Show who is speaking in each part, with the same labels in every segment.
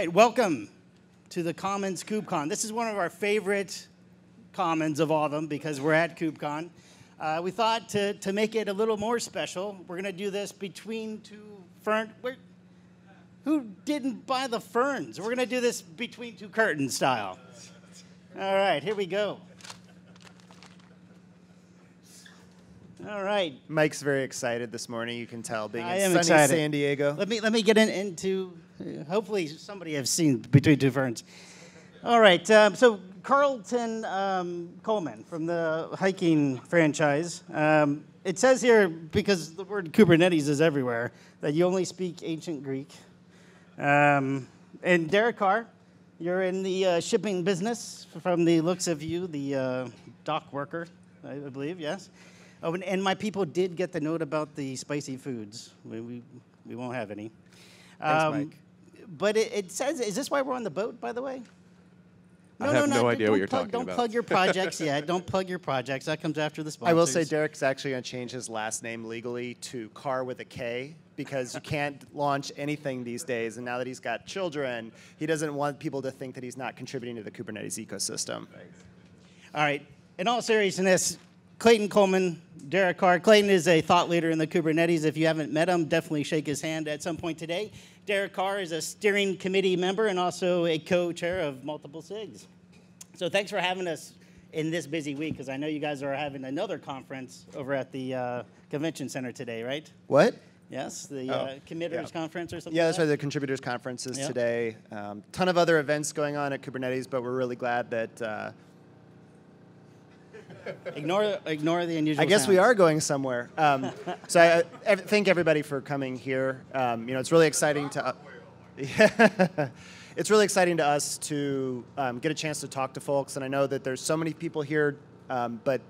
Speaker 1: right, welcome to the Commons KubeCon. This is one of our favorite Commons of all of them because we're at KubeCon. Uh, we thought to, to make it a little more special, we're going to do this between two fern. Who didn't buy the ferns? We're going to do this between two curtains style. All right, here we go. All right.
Speaker 2: Mike's very excited this morning. You can tell being
Speaker 1: I
Speaker 2: in sunny
Speaker 1: excited.
Speaker 2: San Diego.
Speaker 1: Let me let me get in, into. Hopefully, somebody has seen Between Two Ferns. All right. Um, so Carlton um, Coleman from the hiking franchise. Um, it says here because the word Kubernetes is everywhere that you only speak ancient Greek. Um, and Derek Carr, you're in the uh, shipping business from the looks of you, the uh, dock worker, I believe. Yes. Oh, and, and my people did get the note about the spicy foods. We, we, we won't have any.
Speaker 2: Thanks,
Speaker 1: Um,
Speaker 2: Mike.
Speaker 1: But it, it says, is this why we're on the boat, by the way?
Speaker 3: I have no idea
Speaker 1: don't
Speaker 3: what you're
Speaker 1: plug,
Speaker 3: talking
Speaker 1: don't
Speaker 3: about.
Speaker 1: plug your projects yet. Don't plug your projects. That comes after the sponsors.
Speaker 2: I will say Derek's actually going to change his last name legally to Karr with a K because you can't launch anything these days. And now that he's got children, he doesn't want people to think that he's not contributing to the Kubernetes ecosystem.
Speaker 1: All right. In all seriousness, Clayton Coleman, Derek Carr. Clayton is a thought leader in the Kubernetes. If you haven't met him, definitely shake his hand at some point today. Derek Carr is a steering committee member and also a co-chair of multiple SIGs. So thanks for having us in this busy week because I know you guys are having another conference over at the uh, convention center today, right?
Speaker 2: What?
Speaker 1: Yes, the
Speaker 2: Oh,
Speaker 1: uh, committers
Speaker 2: yeah.
Speaker 1: conference or something.
Speaker 2: Yeah,
Speaker 1: like
Speaker 2: that's right. The contributors conference is
Speaker 1: Yeah.
Speaker 2: today. Um, ton of other events going on at Kubernetes, but we're really glad that. Uh,
Speaker 1: Ignore, ignore the unusual.
Speaker 2: I guess we are going somewhere. Um, so I, I thank everybody for coming here. Um, you know, it's really exciting to. Uh, it's really exciting to us to um, get a chance to talk to folks, and I know that there's so many people here. Um, but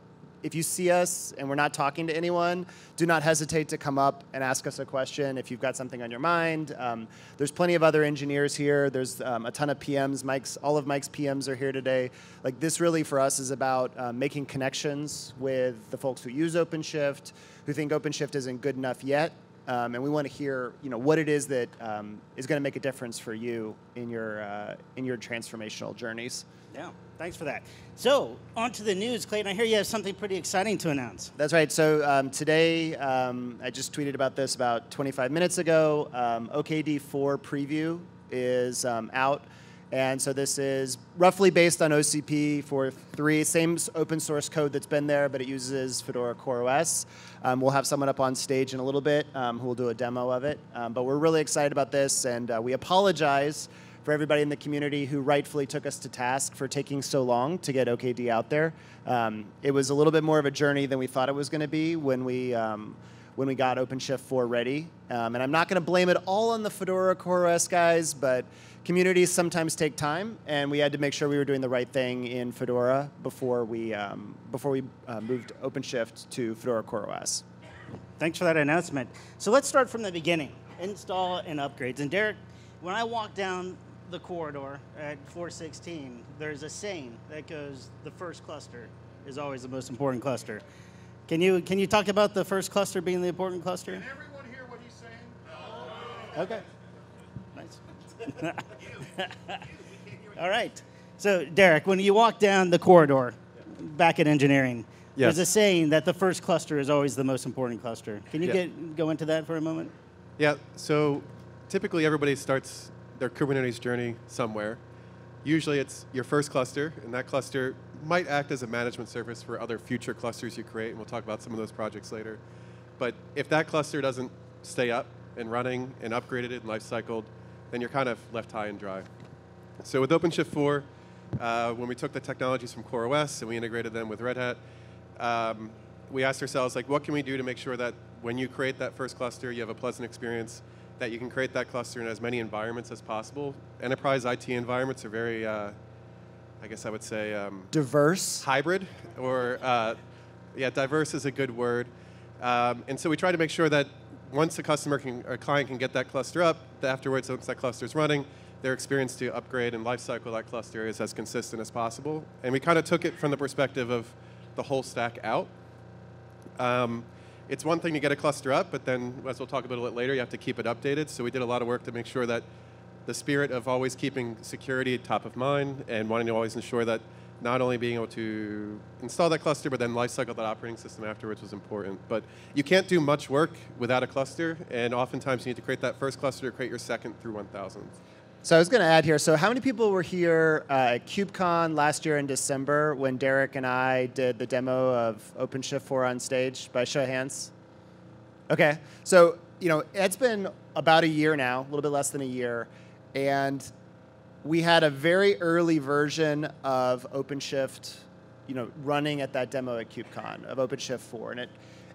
Speaker 2: if you see us and we're not talking to anyone, do not hesitate to come up and ask us a question if you've got something on your mind. Um, there's plenty of other engineers here. There's um, a ton of PMs. Mike's all of Mike's PMs are here today. Like this, really for us is about uh, making connections with the folks who use OpenShift, who think OpenShift isn't good enough yet, um, and we want to hear, you know, what it is that um, is going to make a difference for you in your uh, in your transformational journeys.
Speaker 1: Yeah, thanks for that. So, on to the news. Clayton, I hear you have something pretty exciting to announce.
Speaker 2: That's right. So um, today, um, I just tweeted about this about 25 minutes ago. Um, OKD4 preview is um, out. And so this is roughly based on OCP for three, same open source code that's been there, but it uses Fedora CoreOS. Um, we'll have someone up on stage in a little bit um, who will do a demo of it. Um, but we're really excited about this, and uh, we apologize for everybody in the community who rightfully took us to task for taking so long to get OKD out there. Um, it was a little bit more of a journey than we thought it was going to be when we um, when we got OpenShift 4 ready. Um, and I'm not going to blame it all on the Fedora CoreOS guys, but communities sometimes take time, and we had to make sure we were doing the right thing in Fedora before we um, before we uh, moved OpenShift to Fedora CoreOS.
Speaker 1: Thanks for that announcement. So, let's start from the beginning install and upgrades. And, Derek, when I walk down the corridor at 416, there's a saying that goes the first cluster is always the most important cluster. Can you, can you talk about the first cluster being the important cluster?
Speaker 4: Can everyone hear what he's saying? Oh.
Speaker 1: Okay. Nice. All right. So, Derek, when you walk down the corridor back at engineering,
Speaker 3: Yes.
Speaker 1: there's a saying that the first cluster is always the most important cluster. Can you
Speaker 3: Yeah.
Speaker 1: get go into that for a moment?
Speaker 3: Yeah, so typically everybody starts their Kubernetes journey somewhere. Usually it's your first cluster, and that cluster might act as a management service for other future clusters you create, and we'll talk about some of those projects later. But if that cluster doesn't stay up and running and upgraded and lifecycled, then you're kind of left high and dry. So with OpenShift 4, uh, when we took the technologies from CoreOS and we integrated them with Red Hat, um, we asked ourselves, like, what can we do to make sure that when you create that first cluster, you have a pleasant experience, that you can create that cluster in as many environments as possible. Enterprise IT environments are very, uh, I guess I would say, um,
Speaker 2: Diverse.
Speaker 3: hybrid, or uh, yeah, diverse is a good word. Um, and so we try to make sure that once a customer can, or client can get that cluster up, that afterwards, once that cluster is running, their experience to upgrade and lifecycle that cluster is as consistent as possible. And we kind of took it from the perspective of the whole stack out. Um, it's one thing to get a cluster up, but then, as we'll talk about a little bit later, you have to keep it updated. So we did a lot of work to make sure that the spirit of always keeping security top of mind and wanting to always ensure that not only being able to install that cluster, but then lifecycle that operating system afterwards was important. But you can't do much work without a cluster, and oftentimes you need to create that first cluster to create your second through 1,000.
Speaker 2: So I was going to add here. So how many people were here uh, at KubeCon last year in December when Derek and I did the demo of OpenShift 4 on stage? By show of hands. Okay. So you know it's been about a year now, a little bit less than a year, and we had a very early version of OpenShift, you know, running at that demo at KubeCon of OpenShift 4, and it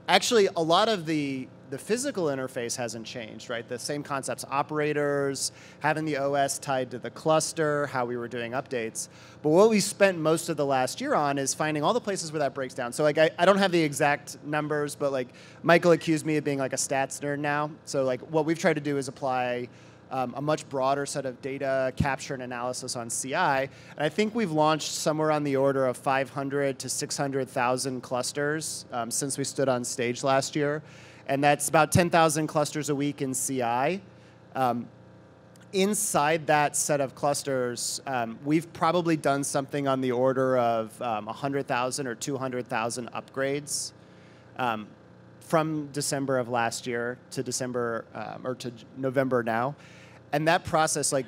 Speaker 2: actually a lot of the the physical interface hasn't changed, right? The same concepts, operators, having the OS tied to the cluster, how we were doing updates. But what we spent most of the last year on is finding all the places where that breaks down. So like I, I don't have the exact numbers, but like Michael accused me of being like a stats nerd now. So like what we've tried to do is apply um, a much broader set of data capture and analysis on CI. And I think we've launched somewhere on the order of 500 to 600,000 clusters um, since we stood on stage last year. And that's about 10,000 clusters a week in CI. Um, inside that set of clusters, um, we've probably done something on the order of um, 100,000 or 200,000 upgrades um, from December of last year to December um, or to November now. And that process, like,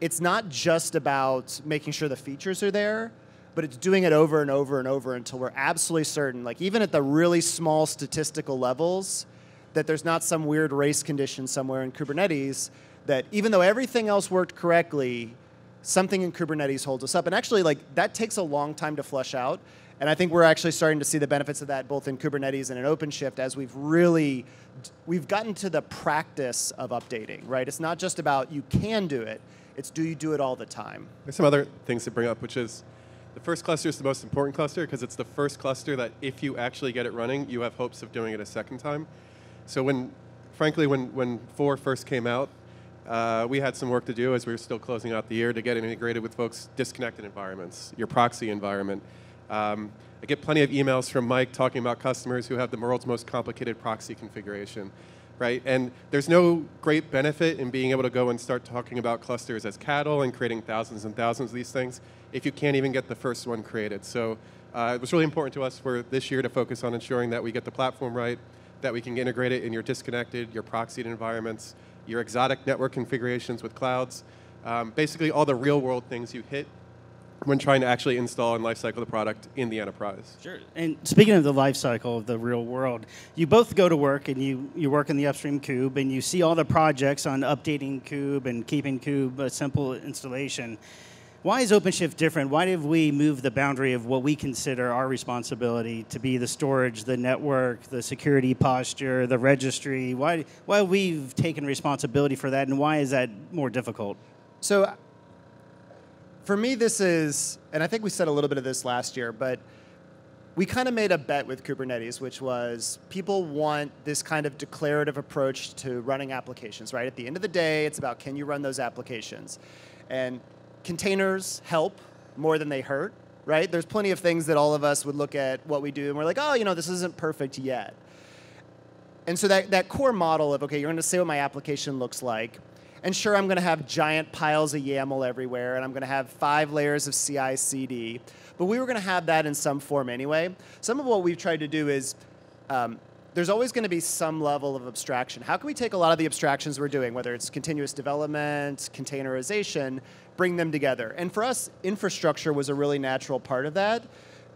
Speaker 2: it's not just about making sure the features are there, but it's doing it over and over and over until we're absolutely certain, like, even at the really small statistical levels, that there's not some weird race condition somewhere in Kubernetes that even though everything else worked correctly, something in Kubernetes holds us up. And actually, like that takes a long time to flush out. And I think we're actually starting to see the benefits of that both in Kubernetes and in OpenShift as we've really we've gotten to the practice of updating, right? It's not just about you can do it, it's do you do it all the time.
Speaker 3: There's some other things to bring up, which is the first cluster is the most important cluster because it's the first cluster that if you actually get it running, you have hopes of doing it a second time. So when, frankly, when, when 4 first came out, uh, we had some work to do as we were still closing out the year to get it integrated with folks' disconnected environments, your proxy environment. Um, I get plenty of emails from Mike talking about customers who have the world's most complicated proxy configuration, right? And there's no great benefit in being able to go and start talking about clusters as cattle and creating thousands and thousands of these things if you can't even get the first one created. So uh, it was really important to us for this year to focus on ensuring that we get the platform right, that we can integrate it in your disconnected, your proxied environments, your exotic network configurations with clouds, um, basically all the real world things you hit when trying to actually install and lifecycle the product in the enterprise.
Speaker 1: Sure. And speaking of the lifecycle of the real world, you both go to work and you, you work in the upstream kube and you see all the projects on updating kube and keeping kube a simple installation. Why is OpenShift different? Why did we move the boundary of what we consider our responsibility to be the storage, the network, the security posture, the registry? Why, why we've taken responsibility for that, and why is that more difficult?
Speaker 2: So, for me, this is, and I think we said a little bit of this last year, but we kind of made a bet with Kubernetes, which was people want this kind of declarative approach to running applications, right? At the end of the day, it's about can you run those applications? And containers help more than they hurt, right? There's plenty of things that all of us would look at what we do and we're like, oh, you know, this isn't perfect yet. And so that, that core model of, okay, you're going to say what my application looks like. And sure, I'm going to have giant piles of YAML everywhere, and I'm going to have five layers of CI CD. But we were going to have that in some form anyway. Some of what we've tried to do is um, there's always going to be some level of abstraction. How can we take a lot of the abstractions we're doing, whether it's continuous development, containerization, bring them together? And for us, infrastructure was a really natural part of that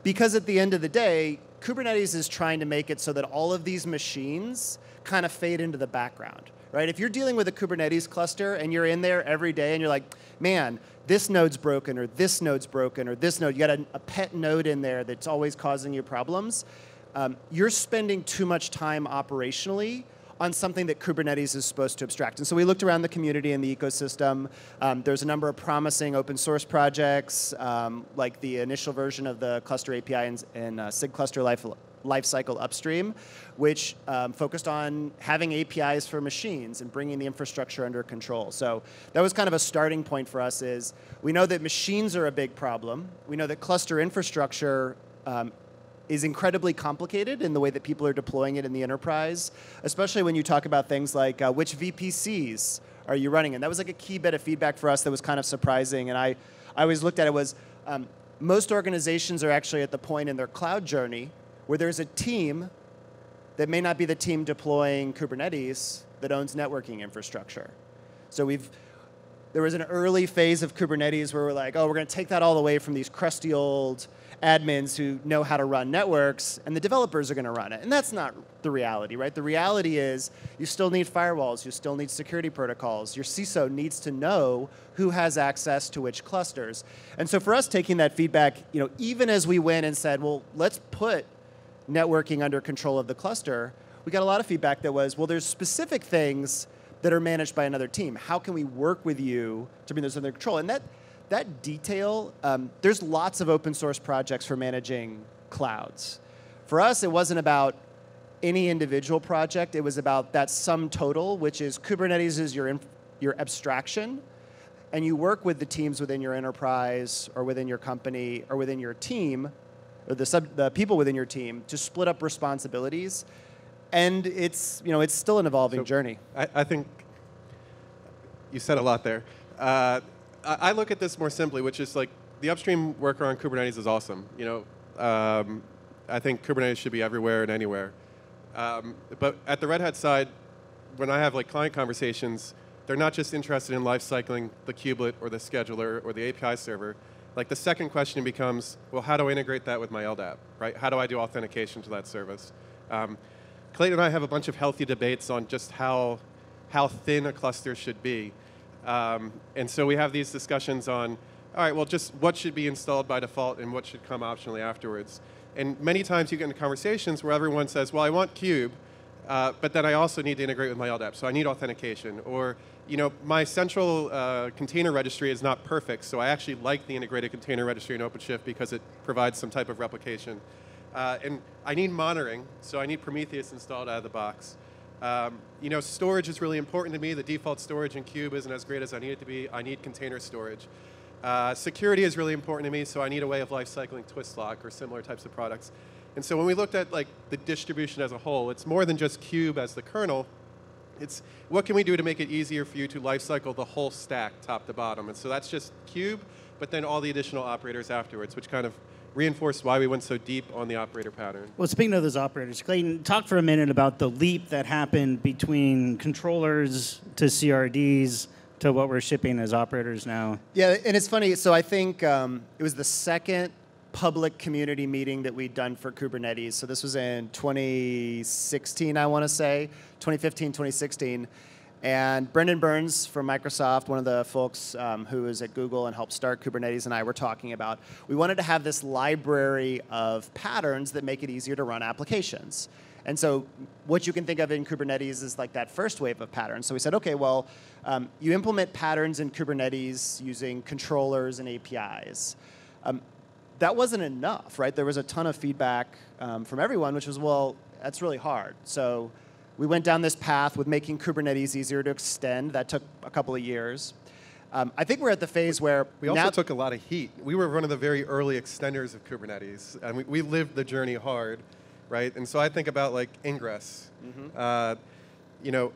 Speaker 2: because at the end of the day, Kubernetes is trying to make it so that all of these machines kind of fade into the background, right? If you're dealing with a Kubernetes cluster and you're in there every day and you're like, man, this node's broken or this node's broken or this node, you got a, a pet node in there that's always causing you problems um, you're spending too much time operationally on something that Kubernetes is supposed to abstract. And so we looked around the community and the ecosystem. Um, there's a number of promising open source projects, um, like the initial version of the cluster API and, and uh, SIG cluster life, lifecycle upstream, which um, focused on having APIs for machines and bringing the infrastructure under control. So that was kind of a starting point for us is we know that machines are a big problem. We know that cluster infrastructure um, is incredibly complicated in the way that people are deploying it in the enterprise, especially when you talk about things like uh, which VPCs are you running? And that was like a key bit of feedback for us that was kind of surprising. And I, I always looked at it was um, most organizations are actually at the point in their cloud journey where there's a team that may not be the team deploying Kubernetes that owns networking infrastructure. So we've there was an early phase of Kubernetes where we're like, oh, we're going to take that all away from these crusty old admins who know how to run networks, and the developers are going to run it. And that's not the reality, right? The reality is you still need firewalls, you still need security protocols. Your CISO needs to know who has access to which clusters. And so for us taking that feedback, you know, even as we went and said, well, let's put networking under control of the cluster, we got a lot of feedback that was, well, there's specific things that are managed by another team. How can we work with you to bring those under control? And that, that detail, um, there's lots of open source projects for managing clouds. For us, it wasn't about any individual project. It was about that sum total, which is Kubernetes is your, your abstraction, and you work with the teams within your enterprise or within your company or within your team, or the, sub, the people within your team to split up responsibilities and it's you know it's still an evolving so journey.
Speaker 3: I, I, think you said a lot there. Uh, I, I, look at this more simply, which is like the upstream work around Kubernetes is awesome. You know, um, I think Kubernetes should be everywhere and anywhere. Um, but at the Red Hat side, when I have like client conversations, they're not just interested in life cycling the kubelet or the scheduler or the API server. Like the second question becomes, well, how do I integrate that with my LDAP, right? How do I do authentication to that service? Um, Clayton and I have a bunch of healthy debates on just how, how thin a cluster should be. Um, and so we have these discussions on, all right, well, just what should be installed by default and what should come optionally afterwards. And many times you get into conversations where everyone says, well, I want Kube, uh, but then I also need to integrate with my LDAP, so I need authentication. Or, you know, my central uh, container registry is not perfect, so I actually like the integrated container registry in OpenShift because it provides some type of replication. Uh, and I need monitoring, so I need Prometheus installed out of the box. Um, you know, storage is really important to me. The default storage in Kube isn't as great as I need it to be. I need container storage. Uh, security is really important to me, so I need a way of life cycling Twistlock or similar types of products. And so when we looked at like the distribution as a whole, it's more than just Kube as the kernel. It's what can we do to make it easier for you to life cycle the whole stack top to bottom. And so that's just kube, but then all the additional operators afterwards, which kind of reinforced why we went so deep on the operator pattern.
Speaker 1: Well, speaking of those operators, Clayton, talk for a minute about the leap that happened between controllers to CRDs to what we're shipping as operators now.
Speaker 2: Yeah, and it's funny. So I think um, it was the second public community meeting that we'd done for Kubernetes. So this was in 2016, I want to say, 2015, 2016. And Brendan Burns from Microsoft, one of the folks um, who is at Google and helped start Kubernetes, and I were talking about, we wanted to have this library of patterns that make it easier to run applications. And so what you can think of in Kubernetes is like that first wave of patterns. So we said, okay, well, um, you implement patterns in Kubernetes using controllers and APIs. Um, that wasn't enough, right? There was a ton of feedback um, from everyone, which was, well, that's really hard. So we went down this path with making Kubernetes easier to extend. That took a couple of years. Um, I think we're at the phase where
Speaker 3: we also took a lot of heat. We were one of the very early extenders of Kubernetes, and we, we lived the journey hard, right? And so I think about like ingress. Mm-hmm. Uh, you know,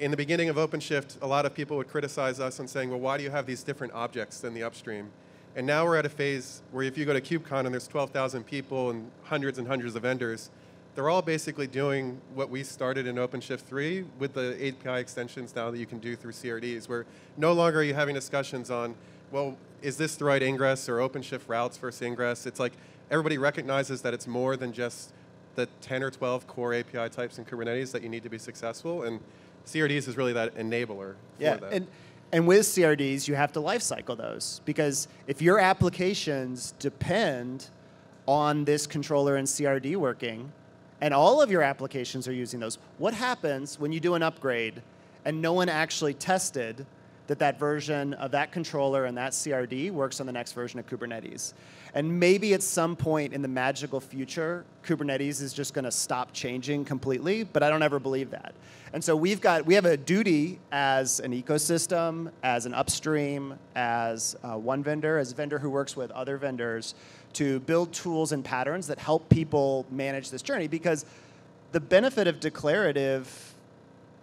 Speaker 3: in the beginning of OpenShift, a lot of people would criticize us and saying, "Well, why do you have these different objects than the upstream?" And now we're at a phase where if you go to KubeCon and there's 12,000 people and hundreds and hundreds of vendors, they're all basically doing what we started in OpenShift 3 with the API extensions now that you can do through CRDs, where no longer are you having discussions on, well, is this the right ingress or OpenShift routes versus ingress? It's like everybody recognizes that it's more than just the 10 or 12 core API types in Kubernetes that you need to be successful, and CRDs is really that enabler
Speaker 2: yeah,
Speaker 3: that.
Speaker 2: And, and with CRDs, you have to lifecycle those because if your applications depend on this controller and CRD working, and all of your applications are using those. What happens when you do an upgrade and no one actually tested that that version of that controller and that CRD works on the next version of Kubernetes? And maybe at some point in the magical future, Kubernetes is just going to stop changing completely, but I don't ever believe that. And so we've got we have a duty as an ecosystem, as an upstream, as uh, one vendor, as a vendor who works with other vendors to build tools and patterns that help people manage this journey because the benefit of declarative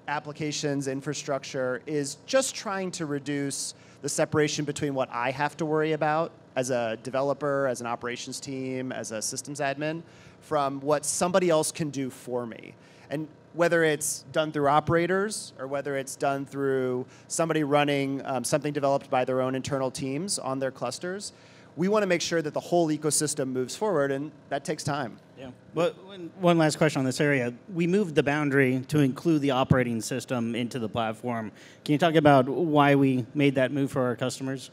Speaker 2: applications, infrastructure is just trying to reduce the separation between what I have to worry about as a developer, as an operations team, as a systems admin, from what somebody else can do for me. And whether it's done through operators or whether it's done through somebody running um, something developed by their own internal teams on their clusters, we want to make sure that the whole ecosystem moves forward, and that takes time.
Speaker 1: Yeah. But one last question on this area. We moved the boundary to include the operating system into the platform. Can you talk about why we made that move for our customers?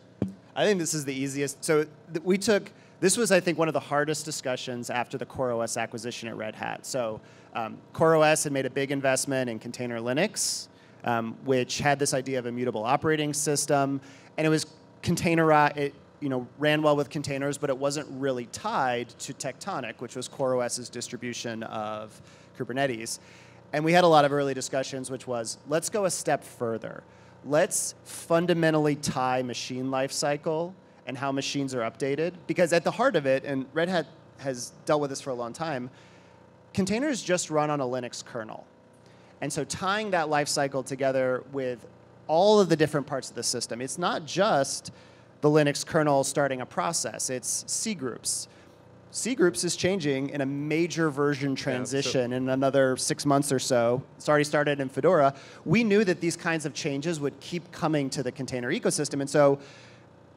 Speaker 2: I think this is the easiest. So we took this was, I think, one of the hardest discussions after the CoreOS acquisition at Red Hat. So um, CoreOS had made a big investment in container Linux, um, which had this idea of immutable operating system, and it was containerized. It you know ran well with containers, but it wasn't really tied to Tectonic, which was CoreOS's distribution of Kubernetes. And we had a lot of early discussions, which was let's go a step further. Let's fundamentally tie machine lifecycle and how machines are updated. Because at the heart of it, and Red Hat has dealt with this for a long time, containers just run on a Linux kernel. And so tying that lifecycle together with all of the different parts of the system, it's not just the Linux kernel starting a process, it's cgroups. C groups is changing in a major version transition yeah, in another six months or so. It's already started in Fedora. We knew that these kinds of changes would keep coming to the container ecosystem. And so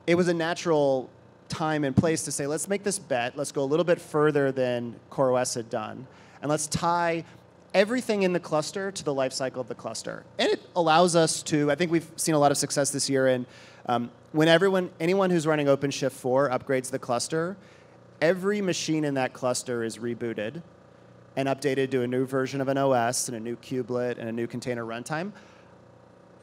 Speaker 2: it was a natural time and place to say, let's make this bet. Let's go a little bit further than CoreOS had done. And let's tie everything in the cluster to the lifecycle of the cluster. And it allows us to, I think we've seen a lot of success this year in um, when everyone, anyone who's running OpenShift 4 upgrades the cluster, every machine in that cluster is rebooted and updated to a new version of an OS and a new kubelet and a new container runtime.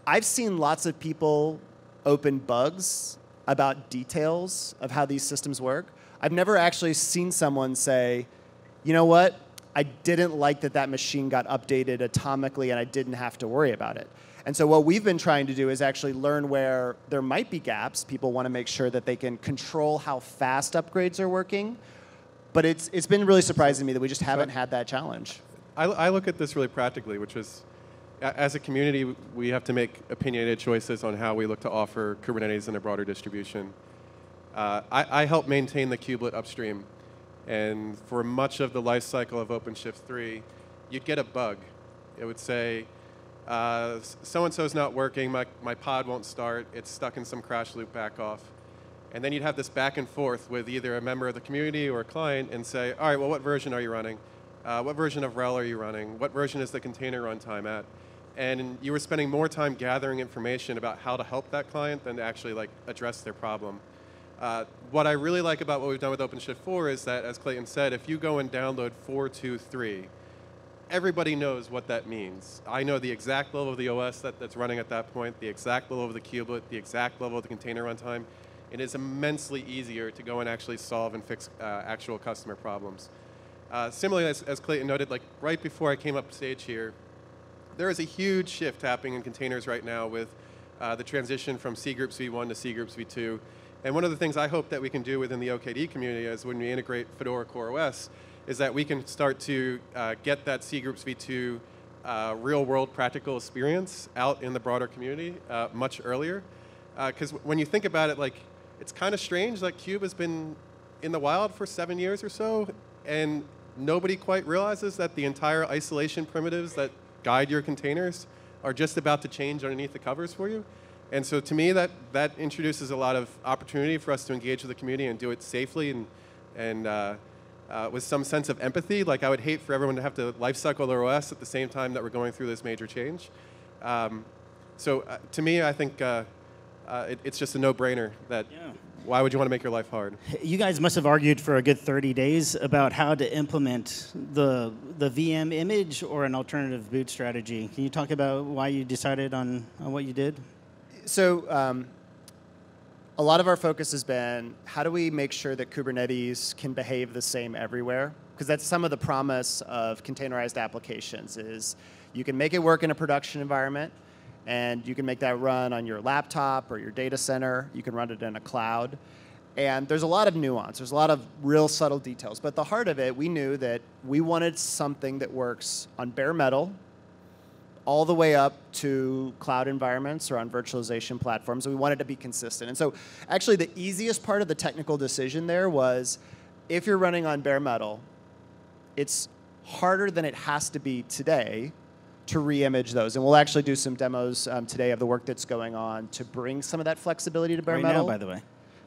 Speaker 2: I've seen lots of people open bugs about details of how these systems work. I've never actually seen someone say, you know what, I didn't like that that machine got updated atomically and I didn't have to worry about it. And so what we've been trying to do is actually learn where there might be gaps. People want to make sure that they can control how fast upgrades are working. But it's, it's been really surprising to me that we just haven't had that challenge.
Speaker 3: I, I look at this really practically, which is as a community, we have to make opinionated choices on how we look to offer Kubernetes in a broader distribution. Uh, I, I, help maintain the kubelet upstream, and for much of the life cycle of OpenShift 3, you'd get a bug. It would say, uh, so-and-so is not working, my, my pod won't start, it's stuck in some crash loop back off. And then you'd have this back and forth with either a member of the community or a client and say, all right, well, what version are you running? Uh, what version of RHEL are you running? What version is the container runtime at? and you were spending more time gathering information about how to help that client than to actually like address their problem. Uh, what I really like about what we've done with OpenShift 4 is that, as Clayton said, if you go and download 423, everybody knows what that means. I know the exact level of the OS that, that's running at that point, the exact level of the kubelet, the exact level of the container runtime. It is immensely easier to go and actually solve and fix uh, actual customer problems. Uh, similarly, as, as Clayton noted, like right before I came up stage here, there is a huge shift happening in containers right now with uh, the transition from cgroups v1 to cgroups v2. And one of the things I hope that we can do within the OKD community is when we integrate Fedora CoreOS is that we can start to uh, get that cgroups v2 uh, real world practical experience out in the broader community uh, much earlier. Because uh, when you think about it, like it's kind of strange that Kube has been in the wild for seven years or so, and nobody quite realizes that the entire isolation primitives that guide your containers are just about to change underneath the covers for you. And so to me, that, that introduces a lot of opportunity for us to engage with the community and do it safely and, and uh, with some sense of empathy. Like I would hate for everyone to have to lifecycle their OS at the same time that we're going through this major change. Um, so uh, to me, I think uh, uh, it, it's just a no-brainer that yeah. Why would you want to make your life hard?
Speaker 1: You guys must have argued for a good 30 days about how to implement the, the VM image or an alternative boot strategy. Can you talk about why you decided on, on what you did?
Speaker 2: So, um, a lot of our focus has been how do we make sure that Kubernetes can behave the same everywhere? Because that's some of the promise of containerized applications is you can make it work in a production environment, and you can make that run on your laptop or your data center. You can run it in a cloud. And there's a lot of nuance. There's a lot of real subtle details. But the heart of it, we knew that we wanted something that works on bare metal, all the way up to cloud environments or on virtualization platforms. We wanted to be consistent. And so, actually, the easiest part of the technical decision there was if you're running on bare metal, it's harder than it has to be today to re-image those. And we'll actually do some demos um, today of the work that's going on to bring some of that flexibility to bare
Speaker 1: right
Speaker 2: metal.
Speaker 1: now, by the way.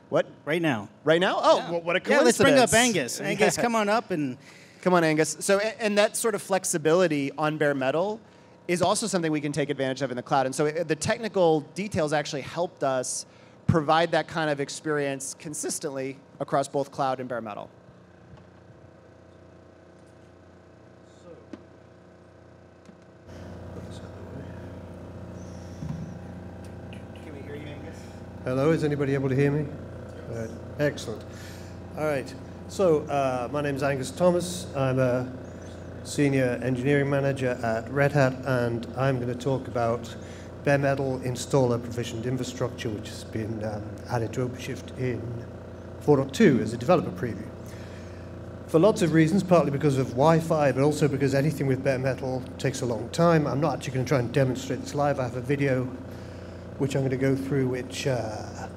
Speaker 2: What?
Speaker 1: Right now.
Speaker 2: Right now? Oh,
Speaker 1: Yeah.
Speaker 2: well, what a
Speaker 1: Yeah,
Speaker 2: coincidence.
Speaker 1: let's bring up Angus. Angus, come on up and
Speaker 2: Come on, Angus. So, and that sort of flexibility on bare metal is also something we can take advantage of in the cloud. And so, uh, the technical details actually helped us provide that kind of experience consistently across both cloud and bare metal.
Speaker 5: Hello, is anybody able to hear me? Excellent. All right. So, uh, my name is Angus Thomas. I'm a senior engineering manager at Red Hat, and I'm going to talk about bare metal installer provisioned infrastructure, which has been um, added to OpenShift in 4.2 as a developer preview. For lots of reasons, partly because of Wi-Fi, but also because anything with bare metal takes a long time. I'm not actually going to try and demonstrate this live. I have a video which I'm going to go through, which uh,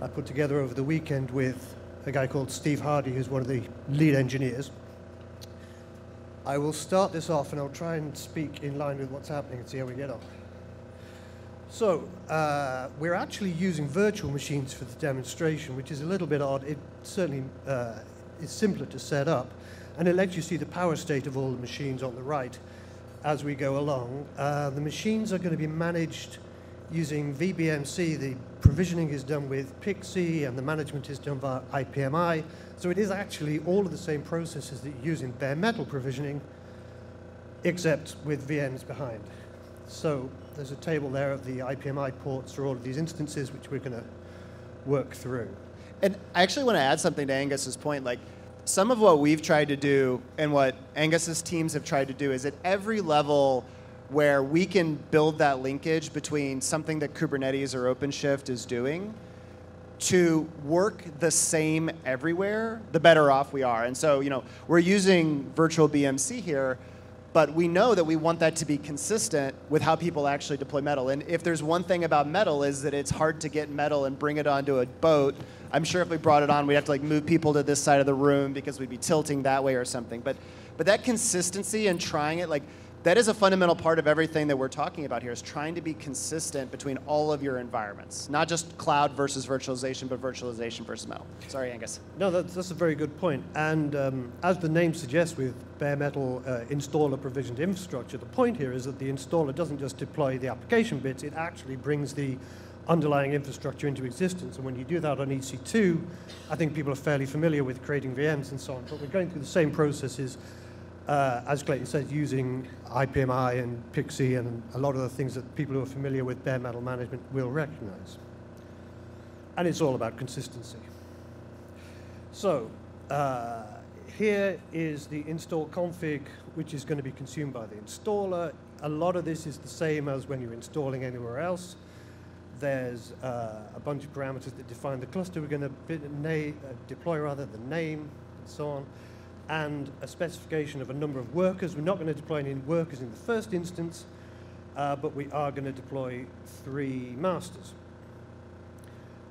Speaker 5: I put together over the weekend with a guy called Steve Hardy, who's one of the lead engineers. I will start this off and I'll try and speak in line with what's happening and see how we get on. So, uh, we're actually using virtual machines for the demonstration, which is a little bit odd. It certainly uh, is simpler to set up, and it lets you see the power state of all the machines on the right as we go along. Uh, the machines are going to be managed using VBMC. The provisioning is done with PXE, and the management is done via IPMI. So it is actually all of the same processes that you use in bare metal provisioning, except with VMs behind. So there's a table there of the IPMI ports for all of these instances, which we're going to work through.
Speaker 2: And I actually want to add something to Angus's point. Like, some of what we've tried to do and what Angus's teams have tried to do is at every level where we can build that linkage between something that Kubernetes or OpenShift is doing to work the same everywhere, the better off we are. And so, you know, we're using virtual BMC here, but we know that we want that to be consistent with how people actually deploy metal. And if there's one thing about metal is that it's hard to get metal and bring it onto a boat. I'm sure if we brought it on, we'd have to like move people to this side of the room because we'd be tilting that way or something. But but that consistency and trying it, like that is a fundamental part of everything that we're talking about here is trying to be consistent between all of your environments. Not just cloud versus virtualization, but virtualization versus metal. Sorry, Angus.
Speaker 5: No, that's, that's a very good point. And um, as the name suggests with bare metal uh, installer provisioned infrastructure, the point here is that the installer doesn't just deploy the application bits, it actually brings the underlying infrastructure into existence. And when you do that on EC2, I think people are fairly familiar with creating VMs and so on. But we're going through the same processes, uh, as Clayton said, using IPMI and PXE and a lot of the things that people who are familiar with bare metal management will recognize. And it's all about consistency. So uh, here is the install config, which is going to be consumed by the installer. A lot of this is the same as when you're installing anywhere else. There's uh, a bunch of parameters that define the cluster we're going to uh, deploy, rather the name, and so on, and a specification of a number of workers. We're not going to deploy any workers in the first instance, uh, but we are going to deploy three masters.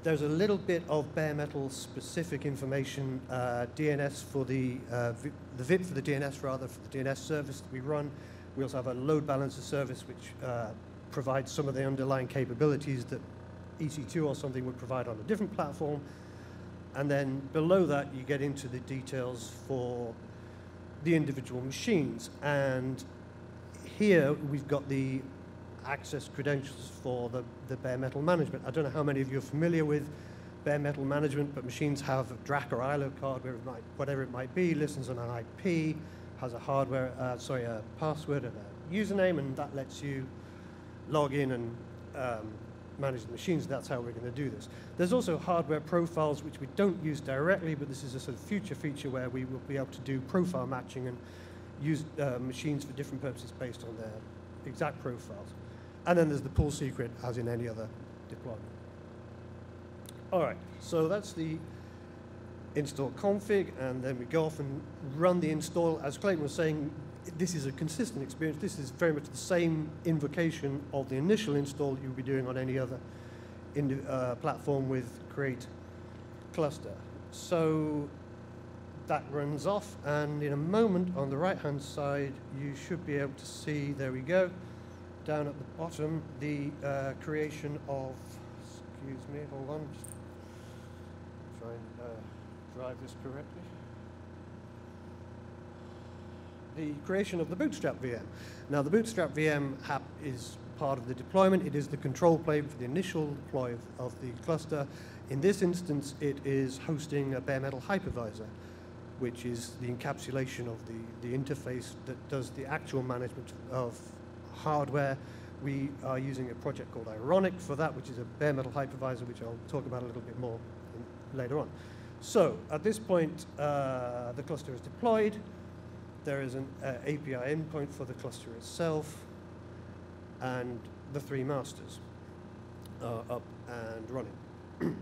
Speaker 5: There's a little bit of bare metal specific information, uh, DNS for the, uh, the VIP for the DNS rather, for the DNS service that we run. We also have a load balancer service which uh, provides some of the underlying capabilities that EC2 or something would provide on a different platform. And then below that, you get into the details for the individual machines. And here we've got the access credentials for the, the bare metal management. I don't know how many of you are familiar with bare metal management, but machines have a DRAC or ILO card, whatever it might, whatever it might be, listens on an IP, has a hardware, uh, sorry, a password and a username, and that lets you log in and um, manage the machines. That's how we're going to do this. There's also hardware profiles, which we don't use directly, but this is a sort of future feature where we will be able to do profile matching and use uh, machines for different purposes based on their exact profiles. And then there's the pool secret, as in any other deployment. All right, so that's the install config, and then we go off and run the install. As Clayton was saying, this is a consistent experience. This is very much the same invocation of the initial install you'll be doing on any other in, uh, platform with Create cluster. So that runs off, and in a moment on the right-hand side, you should be able to see, there we go, down at the bottom, the uh, creation of, excuse me, hold on, try and uh, drive this correctly. The creation of the Bootstrap VM. Now, the Bootstrap VM app is part of the deployment. It is the control plane for the initial deploy of, of the cluster. In this instance, it is hosting a bare metal hypervisor, which is the encapsulation of the, the interface that does the actual management of hardware. We are using a project called Ironic for that, which is a bare metal hypervisor, which I'll talk about a little bit more in, later on. So at this point, uh, the cluster is deployed. There is an uh, API endpoint for the cluster itself, and the three masters are up and running.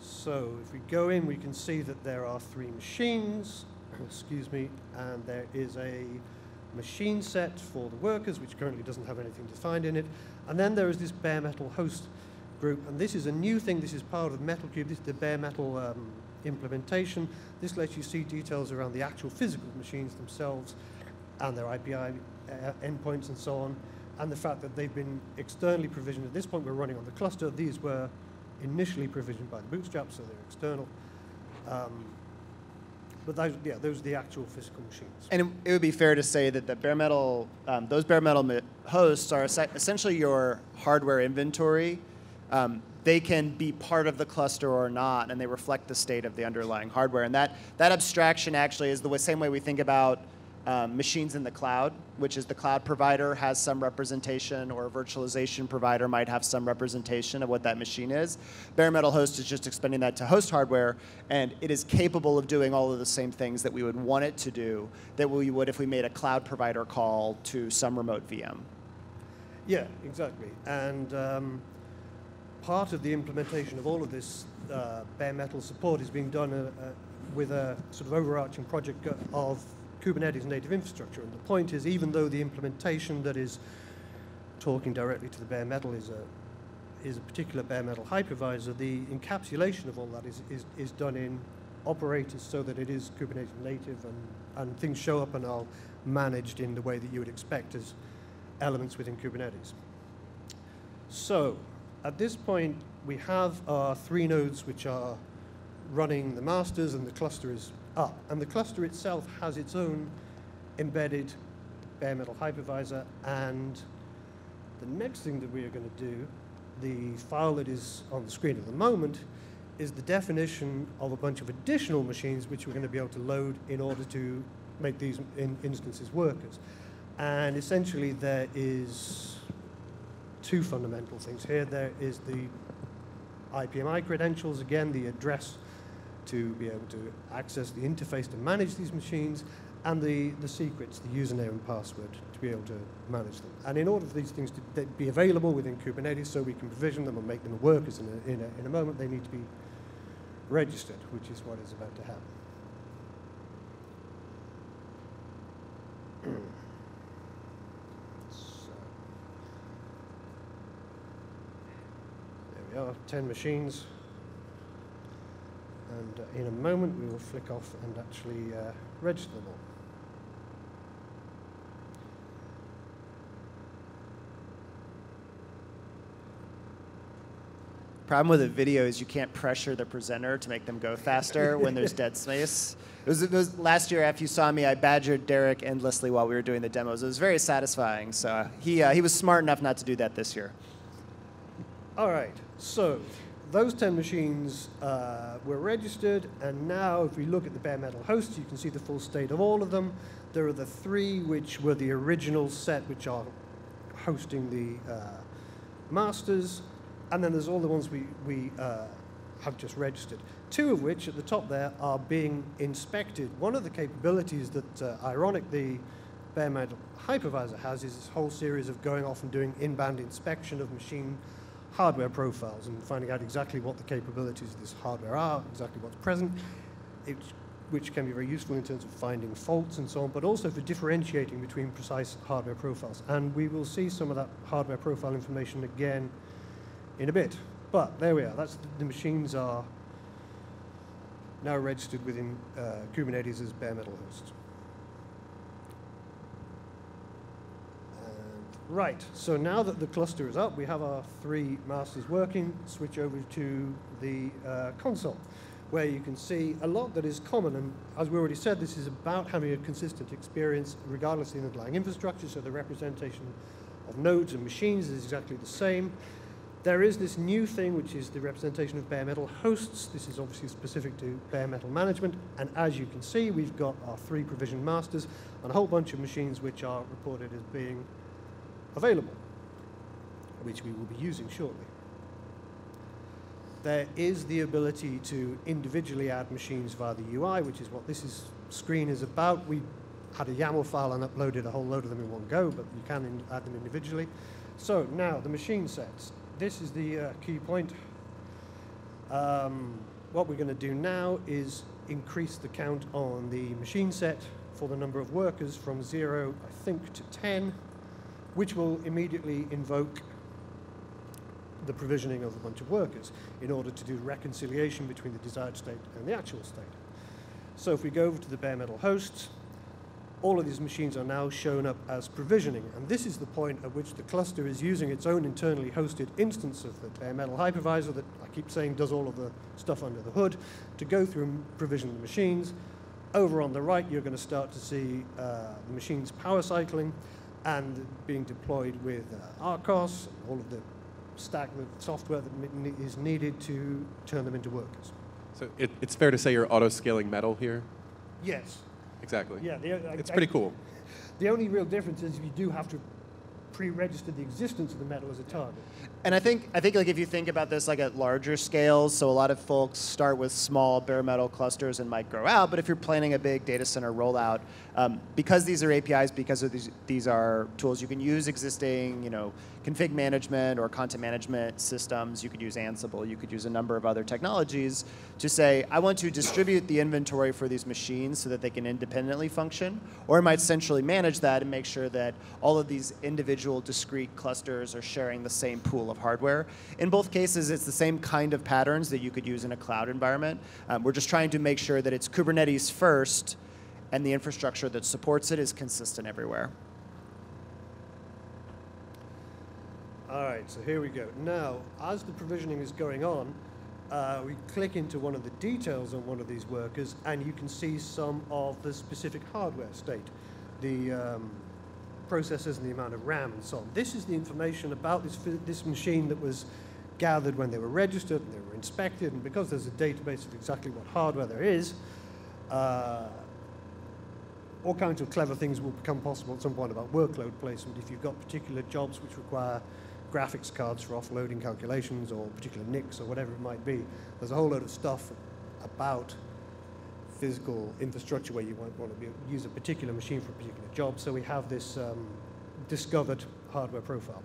Speaker 5: so if we go in, we can see that there are three machines, excuse me, and there is a machine set for the workers, which currently doesn't have anything defined in it. And then there is this bare metal host group, and this is a new thing. This is part of Metal Cube. This is the bare metal um, implementation. This lets you see details around the actual physical machines themselves and their API uh, endpoints and so on, and the fact that they've been externally provisioned. At this point, we're running on the cluster. These were initially provisioned by the Bootstrap, so they're external. Um, but those, yeah, those are the actual physical machines.
Speaker 2: And it would be fair to say that the bare metal, um, those bare metal hosts are essentially your hardware inventory. Um, they can be part of the cluster or not, and they reflect the state of the underlying hardware. And that, that abstraction actually is the same way we think about um, machines in the cloud, which is the cloud provider has some representation or a virtualization provider might have some representation of what that machine is. Bare Metal Host is just expanding that to host hardware, and it is capable of doing all of the same things that we would want it to do that we would if we made a cloud provider call to some remote VM.
Speaker 5: Yeah, exactly. And um, part of the implementation of all of this uh, bare metal support is being done uh, uh, with a sort of overarching project of Kubernetes native infrastructure. And the point is, even though the implementation that is talking directly to the bare metal is a, is a particular bare metal hypervisor, the encapsulation of all that is, is, is done in operators so that it is Kubernetes native and, and things show up and are managed in the way that you would expect as elements within Kubernetes. So at this point, we have our three nodes which are running the masters and the cluster is up. And the cluster itself has its own embedded bare metal hypervisor. And the next thing that we are going to do, the file that is on the screen at the moment, is the definition of a bunch of additional machines which we're going to be able to load in order to make these in instances workers. And essentially there is two fundamental things here. There is the IPMI credentials, again, the address to be able to access the interface to manage these machines, and the, the secrets, the username and password, to be able to manage them. And in order for these things to be available within Kubernetes so we can provision them and make them workers in a, in a, in a moment, they need to be registered, which is what is about to happen. so, there we are, 10 machines. And uh, in a moment, we will flick off and actually uh, register them all.
Speaker 2: Problem with a video is you can't pressure the presenter to make them go faster when there's dead space. It was, it was, last year after you saw me, I badgered Derek endlessly while we were doing the demos. It was very satisfying. So he, uh, he was smart enough not to do that this year.
Speaker 5: All right. So those 10 machines uh, were registered, and now if we look at the bare metal hosts, you can see the full state of all of them. There are the three which were the original set, which are hosting the uh, masters, and then there's all the ones we, we uh, have just registered. Two of which, at the top there, are being inspected. One of the capabilities that uh, Ironic, the bare metal hypervisor, has is this whole series of going off and doing inbound inspection of machine hardware profiles and finding out exactly what the capabilities of this hardware are, exactly what's present. It's which can be very useful in terms of finding faults and so on, but also for differentiating between precise hardware profiles. And we will see some of that hardware profile information again in a bit. But there we are. That's the machines are now registered within uh, Kubernetes as bare metal hosts. Right, so now that the cluster is up, we have our three masters working, switch over to the uh, console, where you can see a lot that is common. And as we already said, this is about having a consistent experience regardless of the underlying infrastructure, so the representation of nodes and machines is exactly the same. There is this new thing, which is the representation of bare metal hosts. This is obviously specific to bare metal management. And as you can see, we've got our three provision masters and a whole bunch of machines which are reported as being available, which we will be using shortly. There is the ability to individually add machines via the UI, which is what this is, screen is about. We had a YAML file and uploaded a whole load of them in one go, but you can add them individually. So now the machine sets this is the uh, key point. Um, what we're going to do now is increase the count on the machine set for the number of workers from zero, I think, to 10, which will immediately invoke the provisioning of a bunch of workers in order to do reconciliation between the desired state and the actual state. So if we go over to the bare metal hosts, all of these machines are now shown up as provisioning. And this is the point at which the cluster is using its own internally hosted instance of the bare metal hypervisor that I keep saying does all of the stuff under the hood to go through and provision the machines. Over on the right, you're going to start to see uh, the machines power cycling and being deployed with uh, RHCOS, all of the stack of software that is needed to turn them into workers.
Speaker 3: So it, it's fair to say you're auto-scaling metal here?
Speaker 5: Yes,
Speaker 3: Exactly.
Speaker 5: Yeah, the, I,
Speaker 3: it's pretty cool.
Speaker 5: The only real difference is you do have to pre-register the existence of the metal as a target.
Speaker 2: And I think I think like if you think about this like at larger scales, so a lot of folks start with small bare metal clusters and might grow out. But if you're planning a big data center rollout, um, because these are APIs, because these these are tools, you can use existing you know config management or content management systems. You could use Ansible. You could use a number of other technologies to say I want to distribute the inventory for these machines so that they can independently function, or I might centrally manage that and make sure that all of these individual discrete clusters are sharing the same pool of hardware. In both cases, it's the same kind of patterns that you could use in a cloud environment. Um, we're just trying to make sure that it's Kubernetes first and the infrastructure that supports it is consistent everywhere.
Speaker 5: All right, so here we go. Now, as the provisioning is going on, uh, we click into one of the details on one of these workers, and you can see some of the specific hardware state. The um, processors and the amount of RAM and so on. This is the information about this, this machine that was gathered when they were registered and they were inspected. And because there's a database of exactly what hardware there is, uh, all kinds of clever things will become possible at some point about workload placement. If you've got particular jobs which require graphics cards for offloading calculations or particular NICs or whatever it might be, there's a whole load of stuff about physical infrastructure where you want, want to be, use a particular machine for a particular job. So we have this um, discovered hardware profile.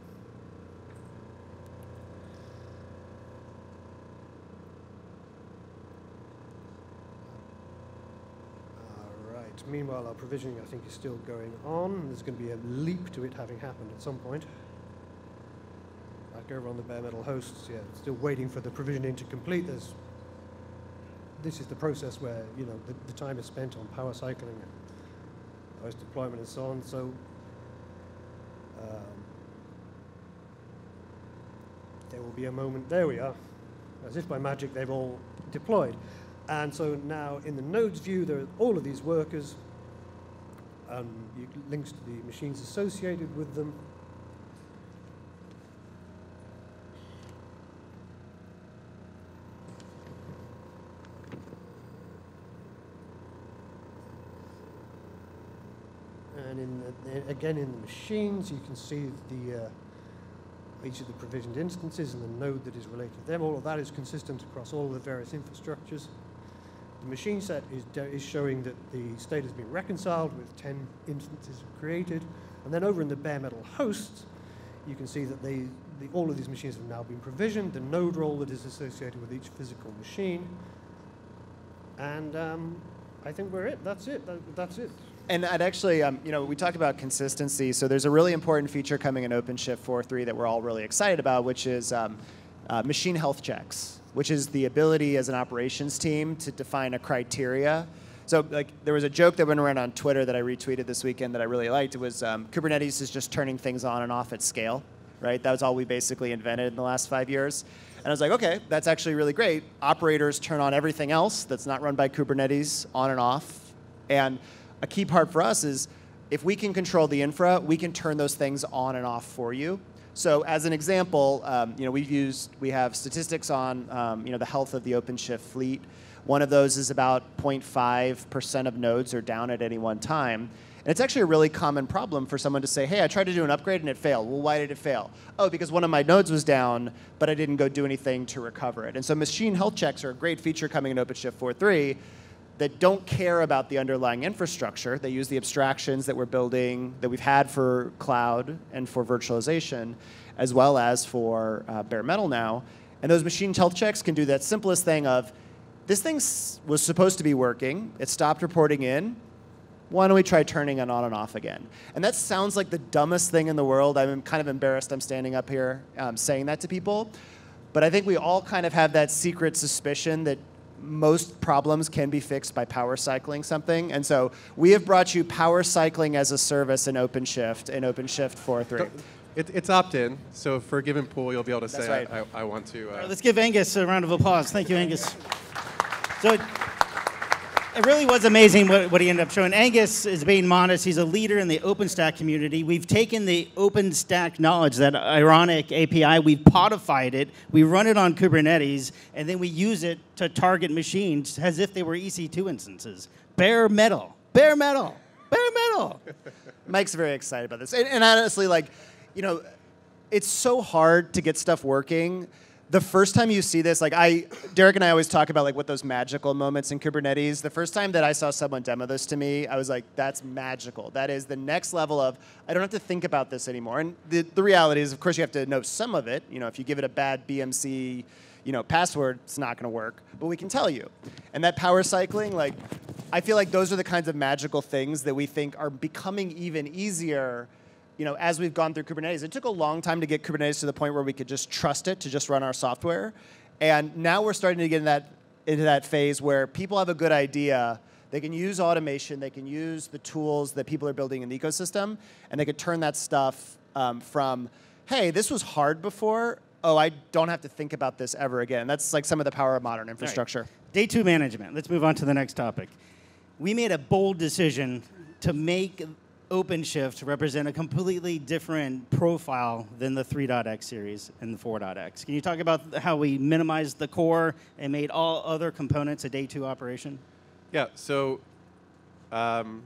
Speaker 5: Meanwhile, our provisioning, I think, is still going on. There's going to be a leap to it having happened at some point. Back over on the bare metal hosts, yeah, still waiting for the provisioning to complete. There's this is the process where you know the, the time is spent on power cycling and host deployment and so on. So um, there will be a moment. There we are. As if by magic, they've all deployed. And so now in the nodes view, there are all of these workers, um, links to the machines associated with them. Again, in the machines, you can see the, uh, each of the provisioned instances and the node that is related to them. All of that is consistent across all the various infrastructures. The machine set is, is showing that the state has been reconciled with 10 instances created. And then over in the bare metal hosts, you can see that they, the, all of these machines have now been provisioned, the node role that is associated with each physical machine. And um, I think we're it. That's it. That, that's it.
Speaker 2: And I'd actually, um, you know, we talked about consistency. So there's a really important feature coming in OpenShift 4.3 that we're all really excited about, which is um, uh, machine health checks, which is the ability as an operations team to define a criteria. So like there was a joke that went around on Twitter that I retweeted this weekend that I really liked. It was um, Kubernetes is just turning things on and off at scale, right? That was all we basically invented in the last five years. And I was like, okay, that's actually really great. Operators turn on everything else that's not run by Kubernetes on and off. And a key part for us is if we can control the infra, we can turn those things on and off for you. So as an example, um, you know, we've used, we have statistics on, um, you know, the health of the OpenShift fleet. One of those is about 0.5% of nodes are down at any one time. And it's actually a really common problem for someone to say, hey, I tried to do an upgrade and it failed. Well, why did it fail? Oh, because one of my nodes was down, but I didn't go do anything to recover it. And so machine health checks are a great feature coming in OpenShift 4.3 that don't care about the underlying infrastructure. They use the abstractions that we're building, that we've had for cloud and for virtualization, as well as for uh, bare metal now. And those machine health checks can do that simplest thing of, this thing was supposed to be working, it stopped reporting in, why don't we try turning it on and off again? And that sounds like the dumbest thing in the world. I'm kind of embarrassed I'm standing up here um, saying that to people. But I think we all kind of have that secret suspicion that most problems can be fixed by power cycling something. And so we have brought you power cycling as a service in OpenShift, in OpenShift 4.3.
Speaker 3: It, it's opt-in, so for a given pool, you'll be able to
Speaker 2: That's
Speaker 3: say,
Speaker 2: right.
Speaker 3: I, I, want to. Uh,
Speaker 1: right, let's give Angus a round of applause. Thank you, Angus. So it, really was amazing what, what he ended up showing. Angus is being modest. He's a leader in the OpenStack community. We've taken the OpenStack knowledge, that Ironic API, we've codified it, we run it on Kubernetes, and then we use it to target machines as if they were EC2 instances. Bare metal, bare metal, bare metal.
Speaker 2: Mike's very excited about this. And, and honestly, like, you know, it's so hard to get stuff working. The first time you see this, like I, Derek and I always talk about like what those magical moments in Kubernetes. The first time that I saw someone demo this to me, I was like, that's magical. That is the next level of, I don't have to think about this anymore. And the, the reality is, of course, you have to know some of it. You know, if you give it a bad BMC, you know, password, it's not going to work. But we can tell you. And that power cycling, like, I feel like those are the kinds of magical things that we think are becoming even easier you know, as we've gone through Kubernetes, it took a long time to get Kubernetes to the point where we could just trust it to just run our software. And now we're starting to get in that, into that phase where people have a good idea. They can use automation, they can use the tools that people are building in the ecosystem, and they could turn that stuff um, from, hey, this was hard before, oh, I don't have to think about this ever again. That's like some of the power of modern infrastructure.
Speaker 1: Right. Day two management. Let's move on to the next topic. We made a bold decision to make OpenShift represent a completely different profile than the 3.x series and the 4.x. Can you talk about how we minimized the core and made all other components a day two operation?
Speaker 3: Yeah, so um,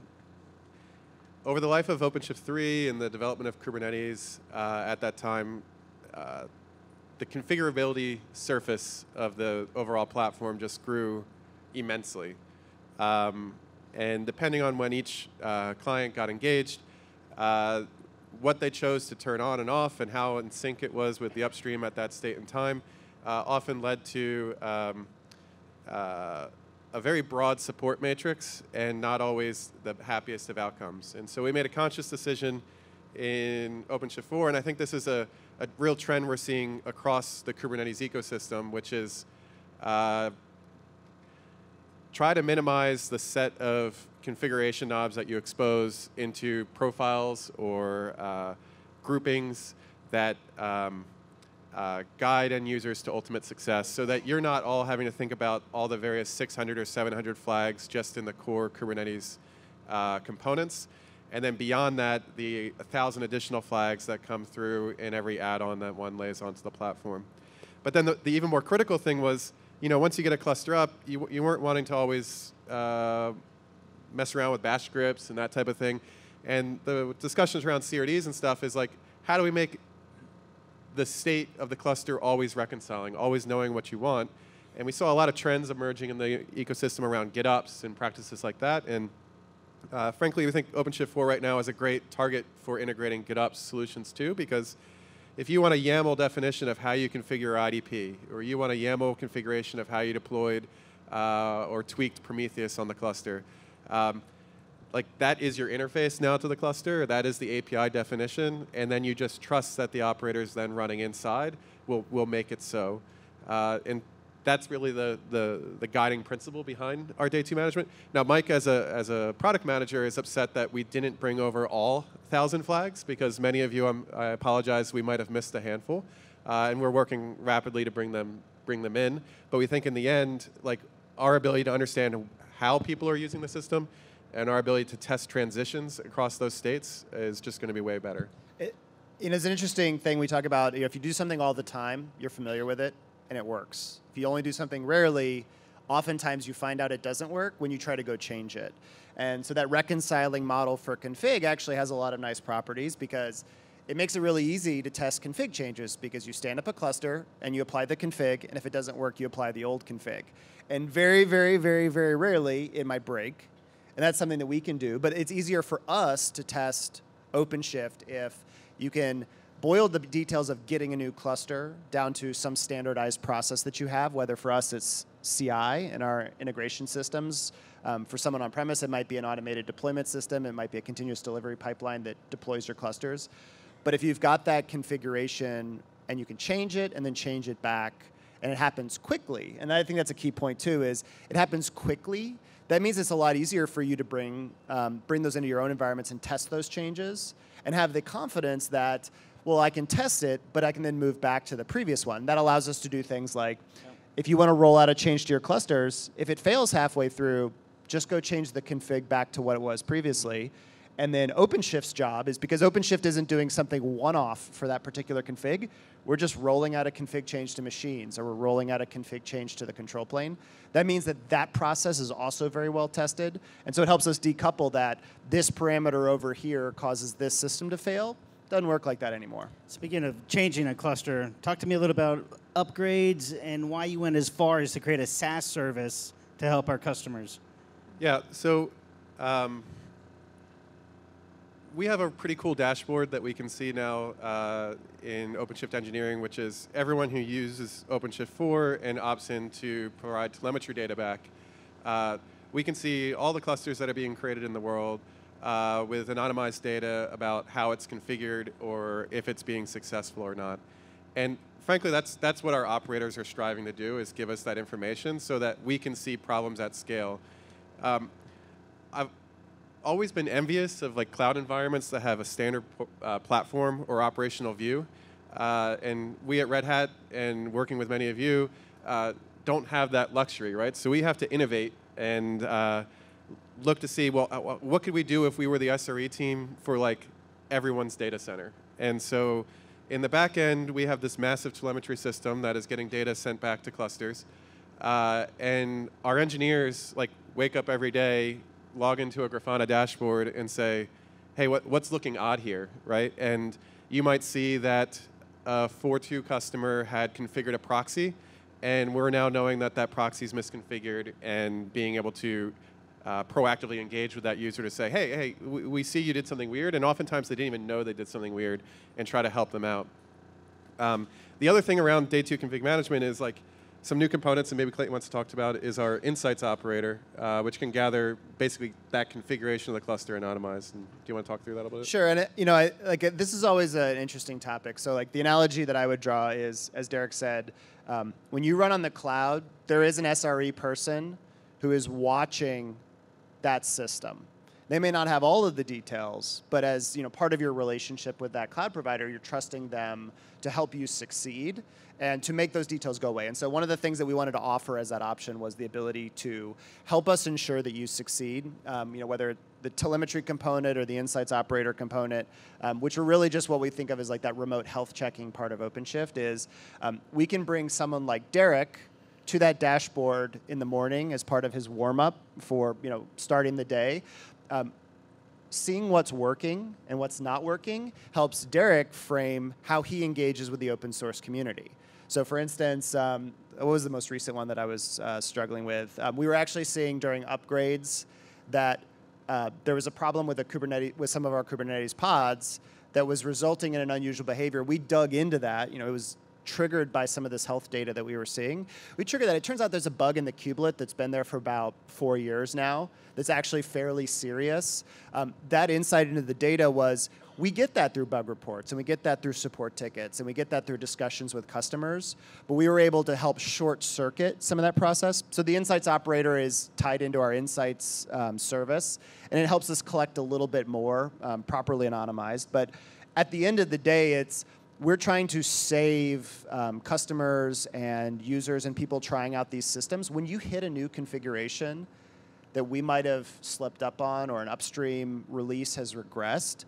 Speaker 3: over the life of OpenShift 3 and the development of Kubernetes uh, at that time, uh, the configurability surface of the overall platform just grew immensely. Um, and depending on when each uh, client got engaged, uh, what they chose to turn on and off and how in sync it was with the upstream at that state and time uh, often led to um, uh, a very broad support matrix and not always the happiest of outcomes. And so we made a conscious decision in OpenShift 4, and I think this is a, a real trend we're seeing across the Kubernetes ecosystem, which is uh, try to minimize the set of configuration knobs that you expose into profiles or uh, groupings that um, uh, guide end users to ultimate success so that you're not all having to think about all the various 600 or 700 flags just in the core Kubernetes uh, components. And then beyond that, the 1,000 additional flags that come through in every add-on that one lays onto the platform. But then the, the even more critical thing was you know, once you get a cluster up, you, you weren't wanting to always uh, mess around with bash scripts and that type of thing. And the discussions around CRDs and stuff is like, how do we make the state of the cluster always reconciling, always knowing what you want? And we saw a lot of trends emerging in the ecosystem around GitOps and practices like that. And uh, frankly, we think OpenShift 4 right now is a great target for integrating GitOps solutions too, because if you want a YAML definition of how you configure IDP, or you want a YAML configuration of how you deployed uh, or tweaked Prometheus on the cluster. Um, like that is your interface now to the cluster. That is the API definition, and then you just trust that the operators then running inside will will make it so. Uh, and that's really the, the, the guiding principle behind our day two management. Now, Mike, as a, as a product manager, is upset that we didn't bring over all 1,000 flags because many of you, I'm, i apologize, we might have missed a handful. Uh, and we're working rapidly to bring them, bring them in. But we think in the end, like our ability to understand how people are using the system and our ability to test transitions across those states is just going to be way better.
Speaker 2: It, it's an interesting thing we talk about. You know, if you do something all the time, you're familiar with it and it works. If you only do something rarely, oftentimes you find out it doesn't work when you try to go change it. And so that reconciling model for config actually has a lot of nice properties because it makes it really easy to test config changes because you stand up a cluster and you apply the config, and if it doesn't work, you apply the old config. And very, very, very, very rarely it might break. And that's something that we can do. But it's easier for us to test OpenShift if you can boiled the details of getting a new cluster down to some standardized process that you have, whether for us it's CI in our integration systems. Um, for someone on premise, it might be an automated deployment system. It might be a continuous delivery pipeline that deploys your clusters. But if you've got that configuration and you can change it and then change it back, and it happens quickly, and I think that's a key point too, is it happens quickly. That means it's a lot easier for you to bring, um, bring those into your own environments and test those changes and have the confidence that well, I can test it, but I can then move back to the previous one. That allows us to do things like if you want to roll out a change to your clusters, if it fails halfway through, just go change the config back to what it was previously. And then OpenShift's job is because OpenShift isn't doing something one-off for that particular config, we're just rolling out a config change to machines, or we're rolling out a config change to the control plane. That means that that process is also very well tested. And so it helps us decouple that this parameter over here causes this system to fail, doesn't work like that anymore.
Speaker 1: Speaking of changing a cluster, talk to me a little about upgrades and why you went as far as to create a SaaS service to help our customers.
Speaker 3: Yeah, so um, we have a pretty cool dashboard that we can see now uh, in OpenShift Engineering, which is everyone who uses OpenShift 4 and opts in to provide telemetry data back. Uh, we can see all the clusters that are being created in the world, uh, with anonymized data about how it's configured or if it's being successful or not. And frankly, that's, that's what our operators are striving to do, is give us that information so that we can see problems at scale. Um, I've always been envious of like cloud environments that have a standard uh, platform or operational view. Uh, and we at Red Hat, and working with many of you, uh, don't have that luxury, right? So we have to innovate and uh, look to see, well, uh, what could we do if we were the SRE team for like everyone's data center? And so in the back end, we have this massive telemetry system that is getting data sent back to clusters. Uh, and our engineers like wake up every day, log into a Grafana dashboard and say, hey, what, what's looking odd here, right? And you might see that a 4.2 customer had configured a proxy, and we're now knowing that that proxy is misconfigured and being able to uh, proactively engage with that user to say, hey, hey, we, we, see you did something weird, and oftentimes they didn't even know they did something weird, and try to help them out. Um, the other thing around day two config management is like some new components, and maybe Clayton wants to talk about, is our insights operator, uh, which can gather basically that configuration of the cluster anonymized. And do you want to talk through that a little bit?
Speaker 2: Sure, and it, you know, I, like this is always an interesting topic. So, like the analogy that I would draw is, as Derek said, um, when you run on the cloud, there is an SRE person who is watching that system. They may not have all of the details, but as you know, part of your relationship with that cloud provider, you're trusting them to help you succeed and to make those details go away. And so one of the things that we wanted to offer as that option was the ability to help us ensure that you succeed. Um, you know, whether the telemetry component or the insights operator component, um, which are really just what we think of as like that remote health checking part of OpenShift, is um, we can bring someone like Derek to that dashboard in the morning as part of his warm up for you know starting the day. Um, seeing what's working and what's not working helps Derek frame how he engages with the open source community. So, for instance, um, what was the most recent one that I was uh, struggling with? Um, we were actually seeing during upgrades that uh, there was a problem with a Kubernetes with some of our Kubernetes pods that was resulting in an unusual behavior. We dug into that. You know, it was triggered by some of this health data that we were seeing. We triggered that. It turns out there's a bug in the kubelet that's been there for about four years now that's actually fairly serious. Um, that insight into the data was we get that through bug reports and we get that through support tickets and we get that through discussions with customers, but we were able to help short circuit some of that process. So the Insights operator is tied into our Insights um, service and it helps us collect a little bit more um, properly anonymized. But at the end of the day, it's we're trying to save um, customers and users and people trying out these systems. When you hit a new configuration that we might have slipped up on or an upstream release has regressed,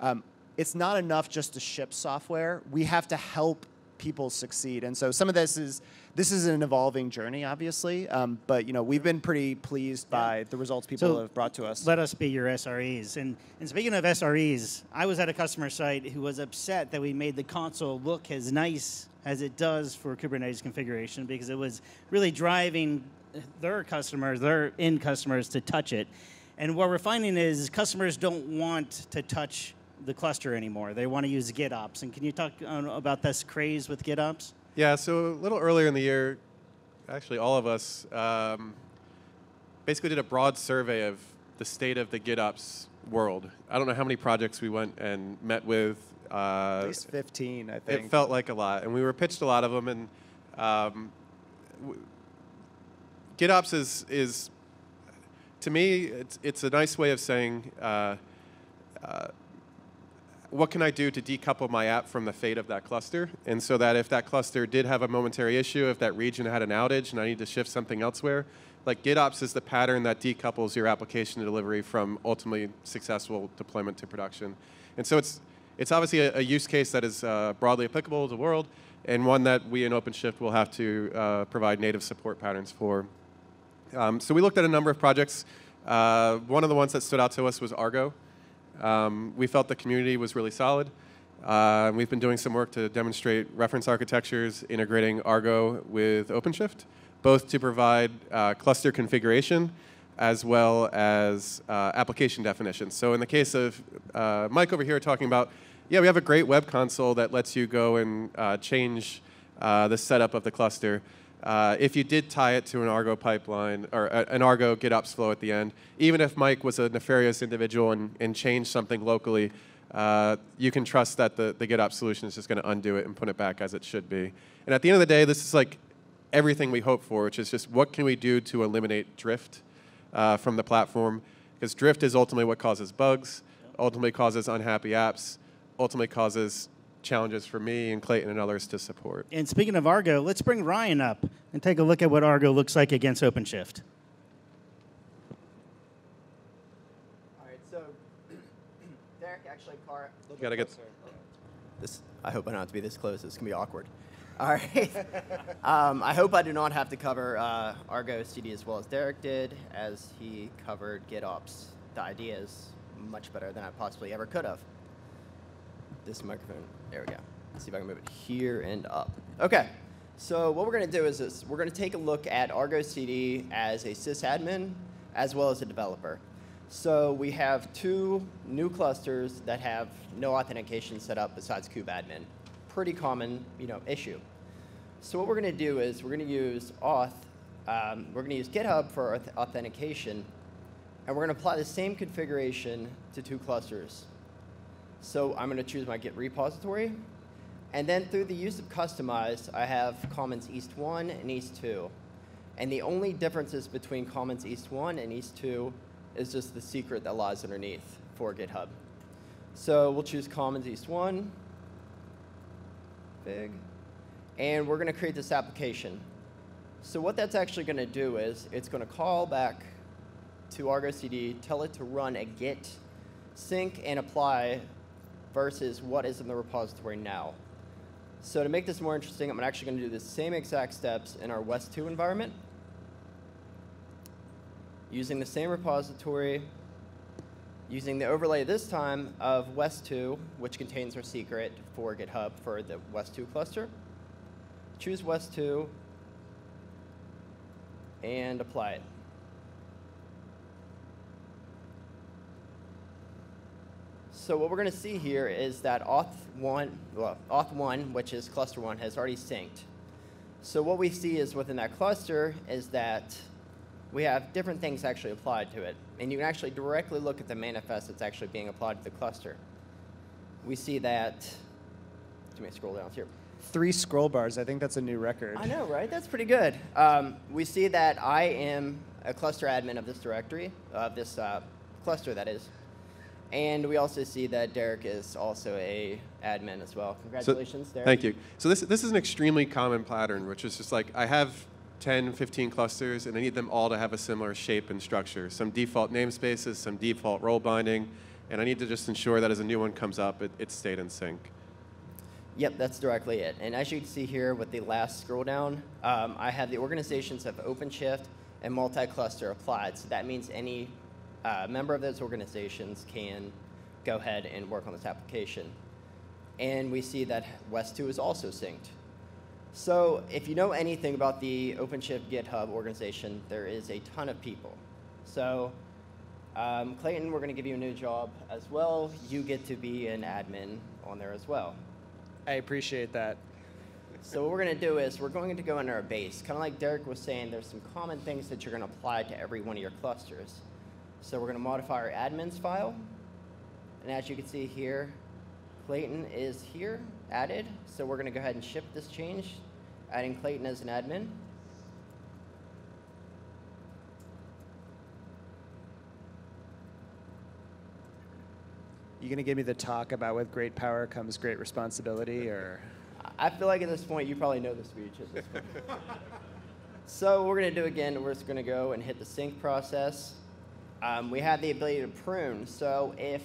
Speaker 2: um, it's not enough just to ship software. We have to help people succeed. And so some of this is this is an evolving journey, obviously. Um, but you know, we've been pretty pleased by the results people
Speaker 1: So,
Speaker 2: have brought to us.
Speaker 1: Let us be your SREs. And, and speaking of SREs, I was at a customer site who was upset that we made the console look as nice as it does for Kubernetes configuration because it was really driving their customers, their end customers, to touch it. And what we're finding is customers don't want to touch the cluster anymore. They want to use GitOps. And can you talk about this craze with GitOps?
Speaker 3: Yeah, so a little earlier in the year, actually all of us um, basically did a broad survey of the state of the GitOps world. I don't know how many projects we went and met with. Uh,
Speaker 2: At least 15, I think.
Speaker 3: it felt like a lot, and we were pitched a lot of them. And um, w- GitOps is is to me, it's it's a nice way of saying. Uh, uh, what can I do to decouple my app from the fate of that cluster? And so that if that cluster did have a momentary issue, if that region had an outage and I need to shift something elsewhere, like GitOps is the pattern that decouples your application delivery from ultimately successful deployment to production. And so it's, it's obviously a, a use case that is uh, broadly applicable to the world and one that we in OpenShift will have to uh, provide native support patterns for. Um, so we looked at a number of projects. Uh, one of the ones that stood out to us was Argo. Um, we felt the community was really solid. Uh, we've been doing some work to demonstrate reference architectures integrating Argo with OpenShift, both to provide uh, cluster configuration as well as uh, application definitions. So in the case of uh, Mike over here talking about, yeah, we have a great web console that lets you go and uh, change uh, the setup of the cluster. Uh, if you did tie it to an Argo pipeline or a, an Argo GitOps flow at the end, even if Mike was a nefarious individual and, and changed something locally, uh, you can trust that the, the GitOps solution is just going to undo it and put it back as it should be. And at the end of the day, this is like everything we hope for, which is just what can we do to eliminate drift uh, from the platform? Because drift is ultimately what causes bugs, ultimately causes unhappy apps, ultimately causes challenges for me and Clayton and others to support.
Speaker 1: And speaking of Argo, let's bring Ryan up and take a look at what Argo looks like against OpenShift.
Speaker 6: All right, so Derek actually, Carr.
Speaker 3: You gotta get.
Speaker 6: This, I hope I don't have to be this close. This can be awkward. All right. um, I hope I do not have to cover uh, Argo CD as well as Derek did, as he covered GitOps. The idea is much better than I possibly ever could have. This microphone. There we go. Let's see if I can move it here and up. Okay. So what we're going to do is this. We're going to take a look at Argo CD as a sysadmin as well as a developer. So we have two new clusters that have no authentication set up besides kubeadmin. Pretty common, you know, issue. So what we're going to do is we're going to use auth. Um, we're going to use GitHub for auth- authentication, and we're going to apply the same configuration to two clusters. So I'm going to choose my Git repository, and then through the use of Kustomize, I have Commons East 1 and East 2. And the only differences between Commons East 1 and East 2 is just the secret that lies underneath for GitHub. So we'll choose Commons East 1, big, and we're going to create this application. So what that's actually going to do is it's going to call back to Argo CD, tell it to run a git sync and apply versus what is in the repository now. So to make this more interesting, I'm actually going to do the same exact steps in our West 2 environment. Using the same repository, using the overlay this time of West 2, which contains our secret for GitHub for the West 2 cluster. Choose West 2 and apply it. So what we're going to see here is that auth1, well, auth1, which is cluster 1, has already synced. So what we see is within that cluster is that we have different things actually applied to it. And you can actually directly look at the manifest that's actually being applied to the cluster. We see that, let me scroll down here.
Speaker 2: Three scroll bars. I think that's a new record.
Speaker 6: I know, right? That's pretty good. Um, we see that I am a cluster admin of this directory, of this uh, cluster, that is. And we also see that Derek is also a admin as well. Congratulations,
Speaker 3: so,
Speaker 6: Derek.
Speaker 3: Thank you. So this, this is an extremely common pattern, which is just like I have 10, 15 clusters, and I need them all to have a similar shape and structure. Some default namespaces, some default role binding, and I need to just ensure that as a new one comes up, it, it's stayed in sync.
Speaker 6: Yep, that's directly it. And as you can see here with the last scroll down, um, I have the organizations of OpenShift and multi-cluster applied. So that means any uh, member of those organizations can go ahead and work on this application. And we see that West 2 is also synced. So if you know anything about the OpenShift GitHub organization, there is a ton of people. So um, Clayton, we're going to give you a new job as well. You get to be an admin on there as well.
Speaker 2: I appreciate that.
Speaker 6: So what we're going to do is we're going to go into our base. Kind of like Derek was saying, there's some common things that you're going to apply to every one of your clusters. So we're going to modify our admins file. And as you can see here, Clayton is here, added. So we're going to go ahead and ship this change, adding Clayton as an admin.
Speaker 2: You gonna give me the talk about with great power comes great responsibility, or?
Speaker 6: I feel like at this point you probably know the speech at this point. so what we're going to do again, we're just going to go and hit the sync process. Um, we have the ability to prune. So if,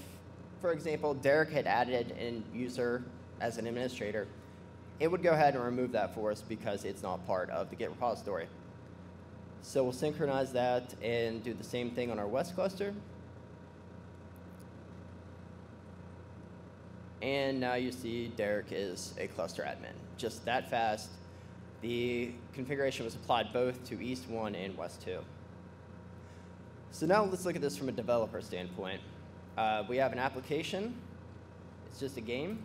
Speaker 6: for example, Derek had added a user as an administrator, it would go ahead and remove that for us because it's not part of the Git repository. So we'll synchronize that and do the same thing on our West cluster. And now you see Derek is a cluster admin. Just that fast. The configuration was applied both to East 1 and West 2. So now let's look at this from a developer standpoint. Uh, we have an application. It's just a game.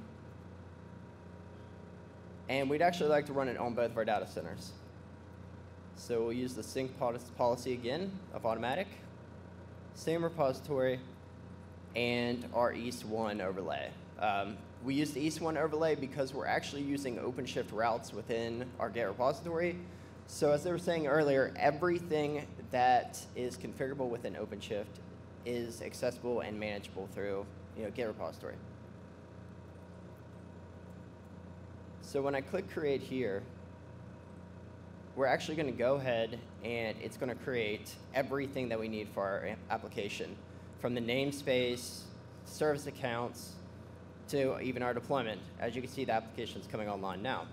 Speaker 6: And we'd actually like to run it on both of our data centers. So we'll use the sync policy again of automatic. Same repository and our East 1 overlay. Um, we use the East 1 overlay because we're actually using OpenShift routes within our Git repository. So as they were saying earlier, everything that is configurable within OpenShift is accessible and manageable through you know, Git repository. So when I click create here, we're actually going to go ahead and it's going to create everything that we need for our application, from the namespace, service accounts, to even our deployment. As you can see, the application is coming online now.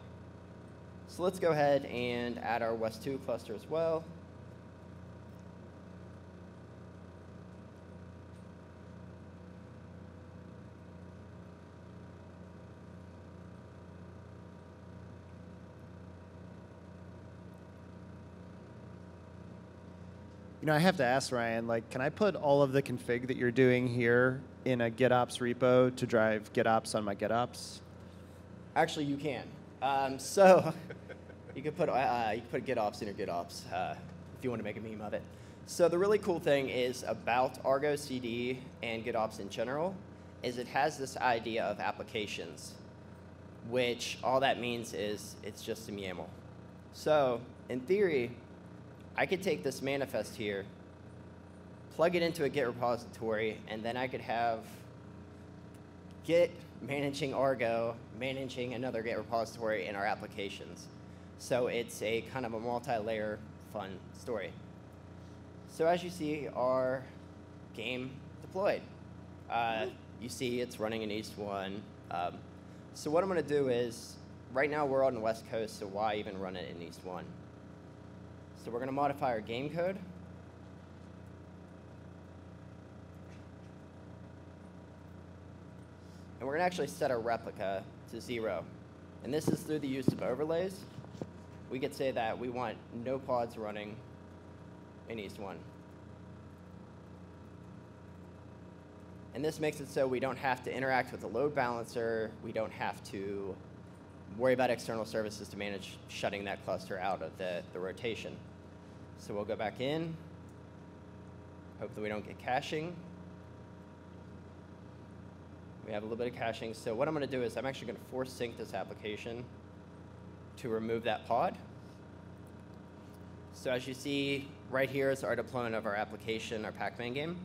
Speaker 6: So let's go ahead and add our West 2 cluster as well.
Speaker 2: You know, I have to ask Ryan, like, can I put all of the config that you're doing here in a GitOps repo to drive GitOps on my GitOps?
Speaker 6: Actually, you can. Um, so you could put uh, you could put GitOps in your GitOps uh, if you want to make a meme of it. So the really cool thing is about Argo CD and GitOps in general is it has this idea of applications, which all that means is it's just a YAML. So in theory, I could take this manifest here, plug it into a Git repository, and then I could have Git managing Argo, managing another Git repository in our applications. So it's a kind of a multi-layer fun story. So as you see, our game deployed. Uh, you see it's running in East 1. Um, so what I'm going to do is, right now we're on the West Coast, so why even run it in East 1? So we're going to modify our game code. And we're going to actually set our replica to zero. And this is through the use of overlays. We could say that we want no pods running in East 1. And this makes it so we don't have to interact with the load balancer. We don't have to worry about external services to manage shutting that cluster out of the, the rotation. So we'll go back in. Hopefully we don't get caching. We have a little bit of caching. So what I'm going to do is I'm actually going to force sync this application to remove that pod. So as you see, right here is our deployment of our application, our Pac-Man game.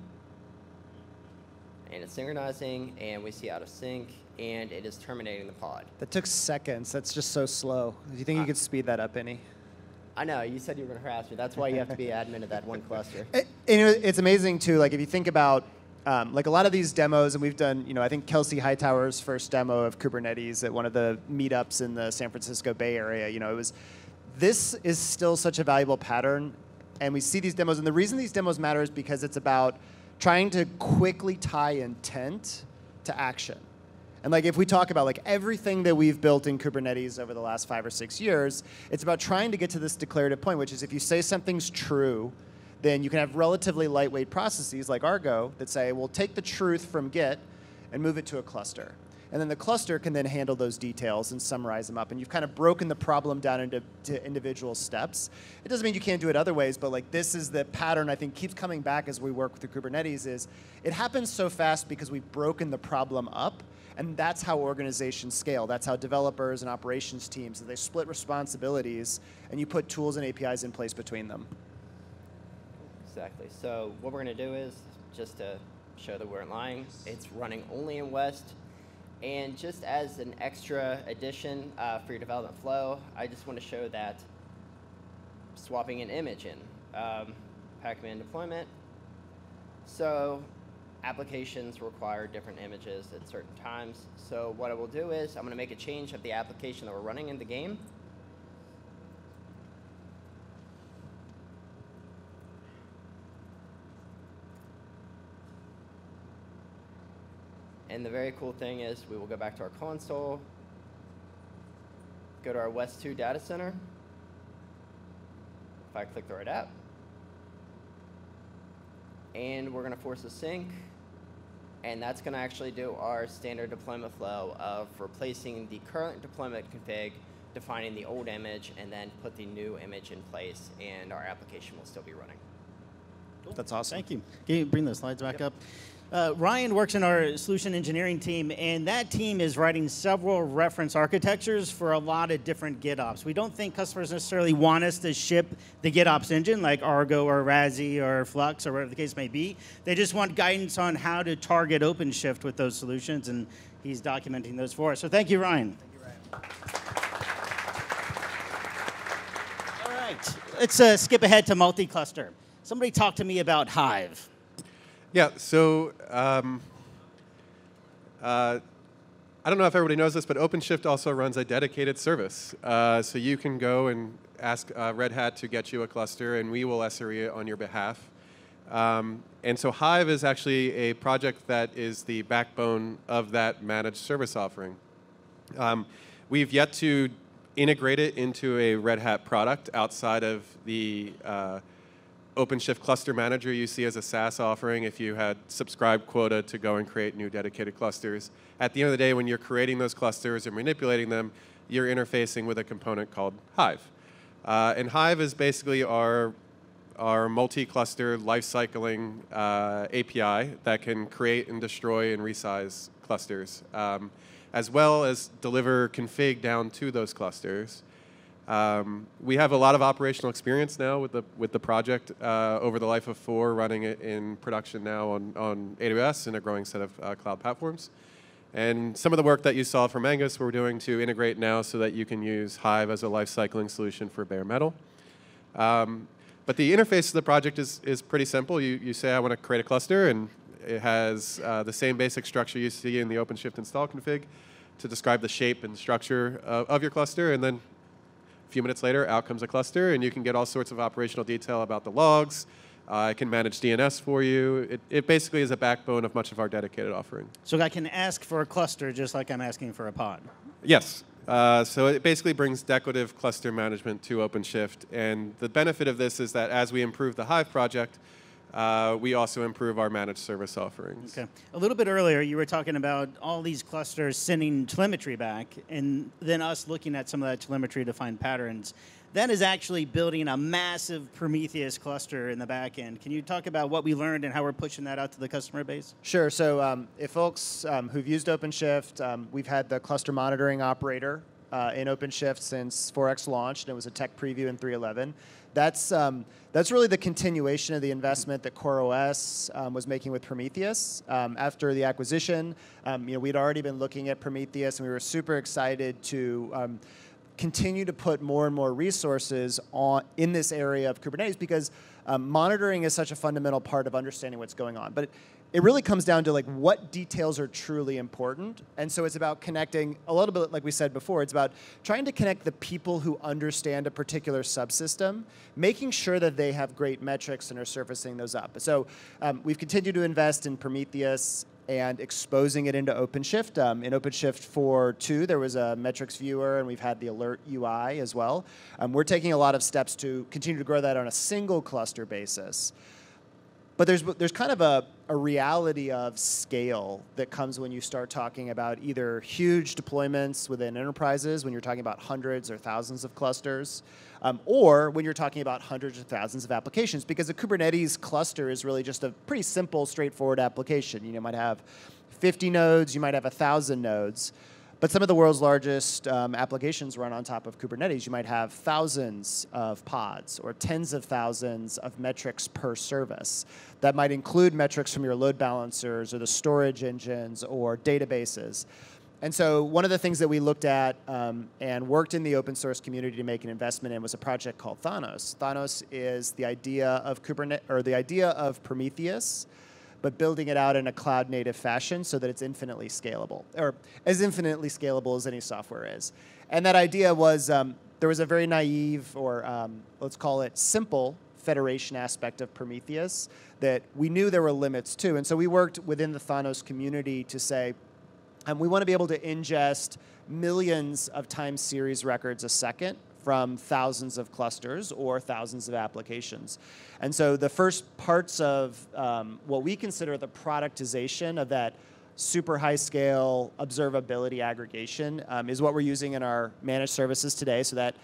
Speaker 6: And it's synchronizing, and we see out of sync, and it is terminating the pod.
Speaker 2: That took seconds. That's just so slow. Do you think you could speed that up any?
Speaker 6: I know, you said you were going to harass me. That's why you have to be admin of that one cluster.
Speaker 2: It, it's amazing too. Like if you think about um, like a lot of these demos, and we've done, you know, I think Kelsey Hightower's first demo of Kubernetes at one of the meetups in the San Francisco Bay Area. You know, it was. This is still such a valuable pattern, and we see these demos. And the reason these demos matter is because it's about trying to quickly tie intent to action. And like if we talk about like everything that we've built in Kubernetes over the last five or six years, it's about trying to get to this declarative point, which is if you say something's true, then you can have relatively lightweight processes like Argo that say, well, take the truth from Git and move it to a cluster. And then the cluster can then handle those details and summarize them up. And you've kind of broken the problem down into individual steps. It doesn't mean you can't do it other ways, but like this is the pattern I think keeps coming back as we work with the Kubernetes is it happens so fast because we've broken the problem up. And that's how organizations scale. That's how developers and operations teams, they split responsibilities and you put tools and APIs in place between them.
Speaker 6: Exactly. So what we're going to do is, just to show that we're lying, it's running only in West. And just as an extra addition uh, for your development flow, I just want to show that swapping an image in. Um, Pac-Man deployment. So applications require different images at certain times. So what I will do is I'm going to make a change of the application that we're running in the game. And the very cool thing is we will go back to our console, go to our West 2 data center. If I click the right app. And we're going to force a sync. And that's going to actually do our standard deployment flow of replacing the current deployment config, defining the old image, and then put the new image in place, and our application will still be running.
Speaker 2: That's awesome.
Speaker 1: Thank you. Can you bring the slides back yep. up? Uh, Ryan works in our solution engineering team, and that team is writing several reference architectures for a lot of different GitOps. We don't think customers necessarily want us to ship the GitOps engine like Argo or Razee or Flux or whatever the case may be. They just want guidance on how to target OpenShift with those solutions, and he's documenting those for us. So thank you, Ryan.
Speaker 2: Thank you, Ryan.
Speaker 1: All right, let's uh, skip ahead to multi-cluster. Somebody talk to me about Hive.
Speaker 3: Yeah, so um, uh, I don't know if everybody knows this, but OpenShift also runs a dedicated service. Uh, so you can go and ask uh, Red Hat to get you a cluster, and we will SRE it on your behalf. Um, and so Hive is actually a project that is the backbone of that managed service offering. Um, we've yet to integrate it into a Red Hat product outside of the uh, OpenShift Cluster Manager you see as a SaaS offering if you had subscribed quota to go and create new dedicated clusters. At the end of the day, when you're creating those clusters and manipulating them, you're interfacing with a component called Hive. Uh, and Hive is basically our, our multi-cluster life-cycling uh, API that can create and destroy and resize clusters, um, as well as deliver config down to those clusters. Um, we have a lot of operational experience now with the with the project uh, over the life of four, running it in production now on, on AWS and a growing set of uh, cloud platforms. And some of the work that you saw from Angus, we're doing to integrate now so that you can use Hive as a life cycling solution for bare metal. Um, but the interface of the project is, is pretty simple. You, you say, I want to create a cluster, and it has uh, the same basic structure you see in the OpenShift install config to describe the shape and structure of, of your cluster, and then few minutes later, out comes a cluster, and you can get all sorts of operational detail about the logs. Uh, I can manage DNS for you. It, it basically is a backbone of much of our dedicated offering.
Speaker 1: So I can ask for a cluster just like I'm asking for a pod?
Speaker 3: Yes. Uh, so it basically brings declarative cluster management to OpenShift. And the benefit of this is that as we improve the Hive project, uh, we also improve our managed service offerings.
Speaker 1: Okay. A little bit earlier, you were talking about all these clusters sending telemetry back, and then us looking at some of that telemetry to find patterns. That is actually building a massive Prometheus cluster in the back end. Can you talk about what we learned and how we're pushing that out to the customer base?
Speaker 2: Sure. So, um, if folks um, who've used OpenShift, um, we've had the cluster monitoring operator uh, in OpenShift since 4x launched, and it was a tech preview in 3.11. That's um, that's really the continuation of the investment that CoreOS um, was making with Prometheus. Um, after the acquisition, um, you know, we'd already been looking at Prometheus, and we were super excited to um, continue to put more and more resources on in this area of Kubernetes because um, monitoring is such a fundamental part of understanding what's going on. But it really comes down to like what details are truly important. And so it's about connecting a little bit like we said before, it's about trying to connect the people who understand a particular subsystem, making sure that they have great metrics and are surfacing those up. So um, we've continued to invest in Prometheus and exposing it into OpenShift. Um, in OpenShift 4.2, there was a metrics viewer, and we've had the alert UI as well. Um, we're taking a lot of steps to continue to grow that on a single cluster basis. But there's, there's kind of a, a reality of scale that comes when you start talking about either huge deployments within enterprises, when you're talking about hundreds or thousands of clusters, um, or when you're talking about hundreds of thousands of applications, because a Kubernetes cluster is really just a pretty simple, straightforward application. You know, might have 50 nodes, you might have 1,000 nodes. But some of the world's largest um, applications run on top of Kubernetes. You might have thousands of pods or tens of thousands of metrics per service. That might include metrics from your load balancers or the storage engines or databases. And so one of the things that we looked at um, and worked in the open source community to make an investment in was a project called Thanos. Thanos is the idea of Kubernetes or the idea of Prometheus but building it out in a cloud native fashion so that it's infinitely scalable, or as infinitely scalable as any software is. And that idea was um, there was a very naive, or um, let's call it simple, federation aspect of Prometheus that we knew there were limits to. And so we worked within the Thanos community to say, um, we want to be able to ingest millions of time series records a second from thousands of clusters or thousands of applications. And so the first parts of um, what we consider the productization of that super high scale observability aggregation um, is what we're using in our managed services today so that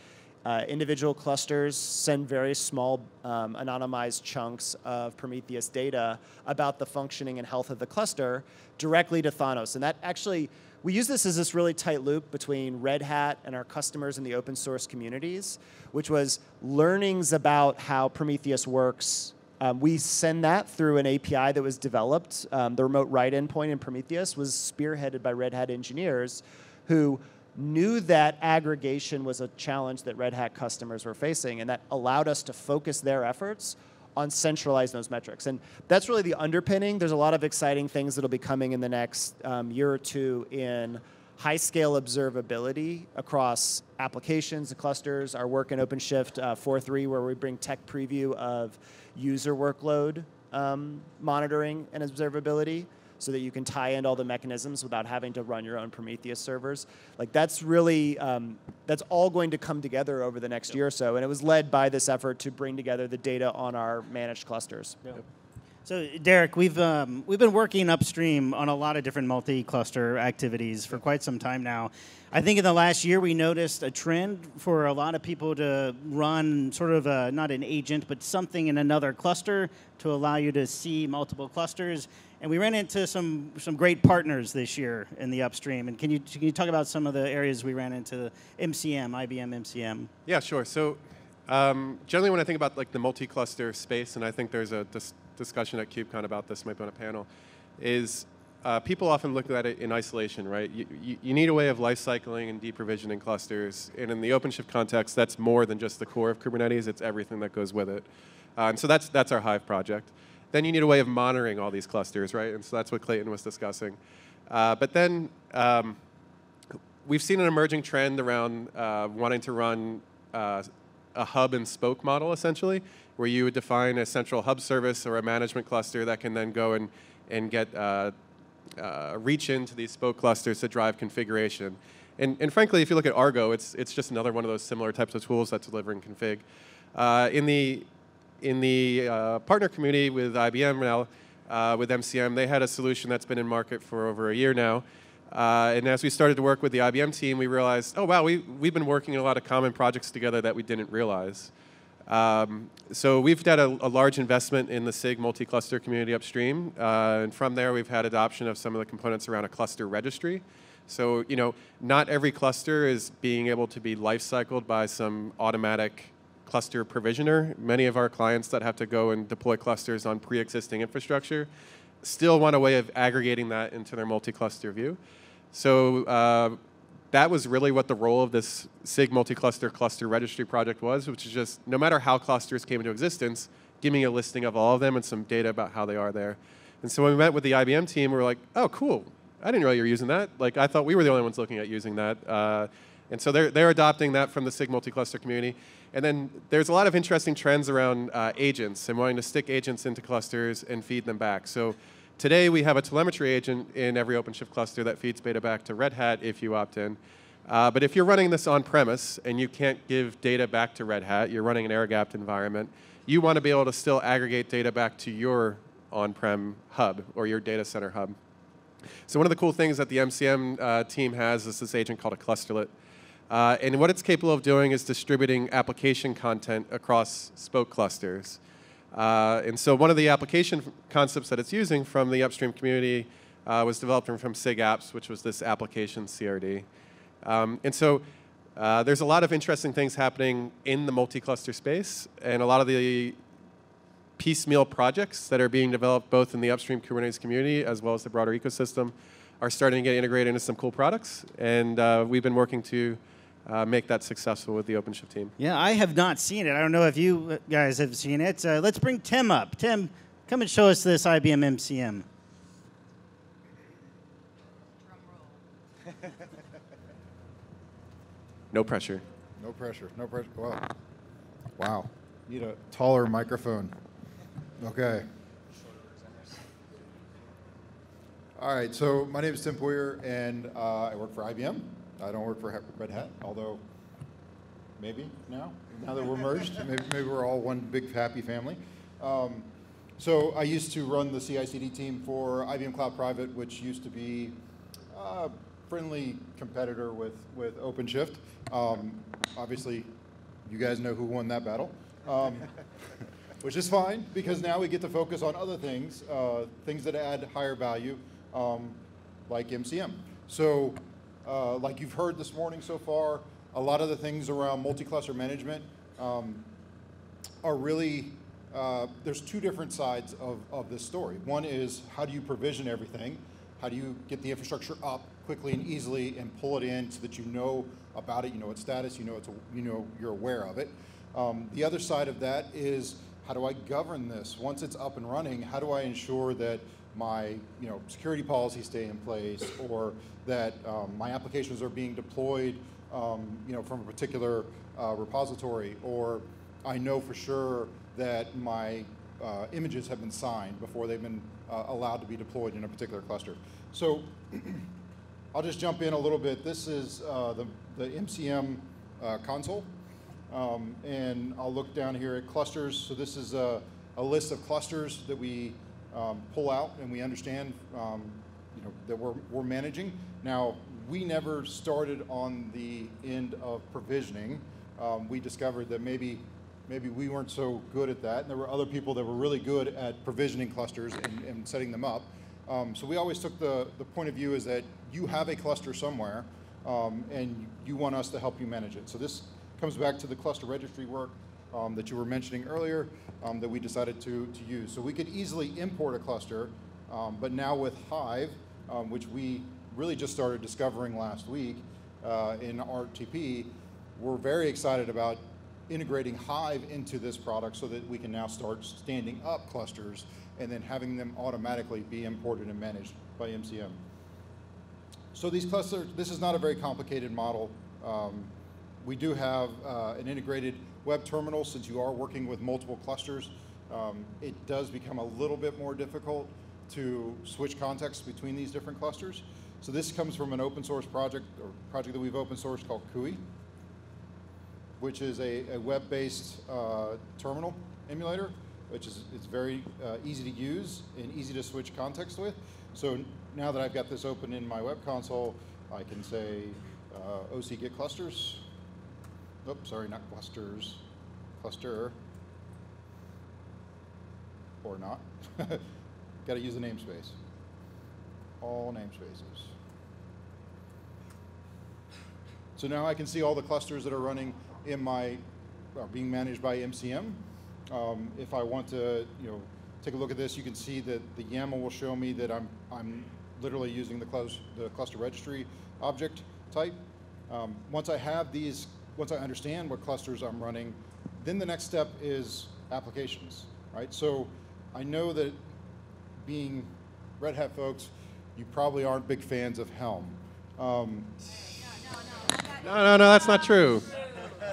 Speaker 2: uh, individual clusters send very small um, anonymized chunks of Prometheus data about the functioning and health of the cluster directly to Thanos. And that actually we use this as this really tight loop between Red Hat and our customers in the open source communities, which was learnings about how Prometheus works. Um, we send that through an API that was developed. Um, the remote write endpoint in Prometheus was spearheaded by Red Hat engineers who knew that aggregation was a challenge that Red Hat customers were facing, and that allowed us to focus their efforts on centralizing those metrics. And that's really the underpinning. There's a lot of exciting things that'll be coming in the next um, year or two in high scale observability across applications and clusters. Our work in OpenShift uh, 4.3, where we bring tech preview of user workload um, monitoring and observability so that you can tie in all the mechanisms without having to run your own Prometheus servers. Like that's really, um, that's all going to come together over the next yep. year or so. And it was led by this effort to bring together the data on our managed clusters. Yep.
Speaker 1: So Derek, we've um, we've been working upstream on a lot of different multi-cluster activities for quite some time now. I think in the last year we noticed a trend for a lot of people to run sort of a, not an agent, but something in another cluster to allow you to see multiple clusters. And we ran into some some great partners this year in the upstream. And can you can you talk about some of the areas we ran into? MCM, IBM MCM.
Speaker 3: Yeah, sure. So um, generally, when I think about like the multi-cluster space, and I think there's a dis discussion at KubeCon about this, might be on a panel, is uh, people often look at it in isolation, right? You, you, you, need a way of life cycling and deprovisioning clusters. And in the OpenShift context, that's more than just the core of Kubernetes, it's everything that goes with it. Uh, and so that's, that's our Hive project. Then you need a way of monitoring all these clusters, right? And so that's what Clayton was discussing. Uh, but then um, we've seen an emerging trend around uh, wanting to run uh, a hub and spoke model, essentially, where you would define a central hub service or a management cluster that can then go and, and get uh, uh, reach into these spoke clusters to drive configuration. And, and frankly, if you look at Argo, it's, it's just another one of those similar types of tools that's delivering config. Uh, in the in the uh, partner community with IBM now, uh, with MCM, they had a solution that's been in market for over a year now. Uh, and as we started to work with the IBM team, we realized, oh wow, we, we've been working on a lot of common projects together that we didn't realize. Um, so we've had a, a, large investment in the SIG multi-cluster community upstream, uh, and from there we've had adoption of some of the components around a cluster registry. So you know, not every cluster is being able to be life-cycled by some automatic cluster provisioner. Many of our clients that have to go and deploy clusters on pre-existing infrastructure still want a way of aggregating that into their multi-cluster view. So uh, that was really what the role of this SIG multi-cluster cluster registry project was, which is just no matter how clusters came into existence, give me a listing of all of them and some data about how they are there. And so when we met with the IBM team, we were like, oh, cool. I didn't know you were using that. Like, I thought we were the only ones looking at using that. Uh, and so they're, they're adopting that from the SIG multi-cluster community. And then there's a lot of interesting trends around uh, agents and wanting to stick agents into clusters and feed them back. So Today, we have a telemetry agent in every OpenShift cluster that feeds data back to Red Hat if you opt in. Uh, but if you're running this on-premise and you can't give data back to Red Hat, you're running an air-gapped environment, you want to be able to still aggregate data back to your on-prem hub or your data center hub. So one of the cool things that the MCM uh, team has is this agent called a clusterlet. Uh, and what it's capable of doing is distributing application content across Spoke clusters. Uh, and so one of the application concepts that it's using from the upstream community uh, was developed from SIG Apps, which was this application CRD. Um, and so uh, there's a lot of interesting things happening in the multi-cluster space, and a lot of the piecemeal projects that are being developed both in the upstream Kubernetes community as well as the broader ecosystem are starting to get integrated into some cool products. And uh, we've been working to uh, make that successful with the OpenShift team.
Speaker 1: Yeah, I have not seen it. I don't know if you guys have seen it. Uh, let's bring Tim up. Tim, come and show us this IBM MCM.
Speaker 3: no pressure.
Speaker 4: No pressure. No pressure. Wow. Wow. Need a taller microphone. Okay. All right, so my name is Tim Poyer, and uh, I work for IBM. I don't work for Red Hat, although maybe now, now that we're merged, maybe, maybe we're all one big happy family. Um, so I used to run the CI/CD team for IBM Cloud Private, which used to be a friendly competitor with with OpenShift. Um, obviously, you guys know who won that battle, um, which is fine because now we get to focus on other things, uh, things that add higher value, um, like MCM. So uh, like you've heard this morning so far, a lot of the things around multi-cluster management um, are really, uh, there's two different sides of, of this story. One is how do you provision everything? How do you get the infrastructure up quickly and easily and pull it in so that you know about it, you know its status, you know, it's a, you know you're aware of it. Um, the other side of that is how do I govern this? Once it's up and running, how do I ensure that my you know, security policies stay in place or that um, my applications are being deployed um, you know, from a particular uh, repository or I know for sure that my uh, images have been signed before they've been uh, allowed to be deployed in a particular cluster. So I'll just jump in a little bit. This is uh, the, the MCM uh, console. Um, and I'll look down here at clusters. So this is a, a list of clusters that we um, pull out and we understand um, you know, that we're, we're managing. Now, we never started on the end of provisioning. Um, we discovered that maybe, maybe we weren't so good at that, and there were other people that were really good at provisioning clusters and, and setting them up. Um, so we always took the, the point of view is that you have a cluster somewhere, um, and you want us to help you manage it. So this comes back to the cluster registry work um, that you were mentioning earlier um, that we decided to, to use. So we could easily import a cluster, um, but now with Hive, um, which we really just started discovering last week uh, in RTP, we're very excited about integrating Hive into this product so that we can now start standing up clusters and then having them automatically be imported and managed by MCM. So these clusters, this is not a very complicated model. Um, we do have uh, an integrated web terminal, since you are working with multiple clusters, um, it does become a little bit more difficult to switch contexts between these different clusters. So this comes from an open source project or project that we've open sourced called Kui, which is a, a web-based uh, terminal. emulator, which is it's very uh, easy to use and easy to switch context with. So now that I've got this open in my web console, I can say uh, OC get clusters. Oops, sorry, not clusters, cluster, or not. Got to use the namespace. All namespaces. So now I can see all the clusters that are running in my, are being managed by MCM. Um, if I want to, you know, take a look at this, you can see that the YAML will show me that I'm, I'm literally using the, clus the cluster registry object type. Um, once I have these, once I understand what clusters I'm running, then the next step is applications, right? So I know that being Red Hat folks, you probably aren't big fans of Helm. Um,
Speaker 3: No, no, no, that's not true.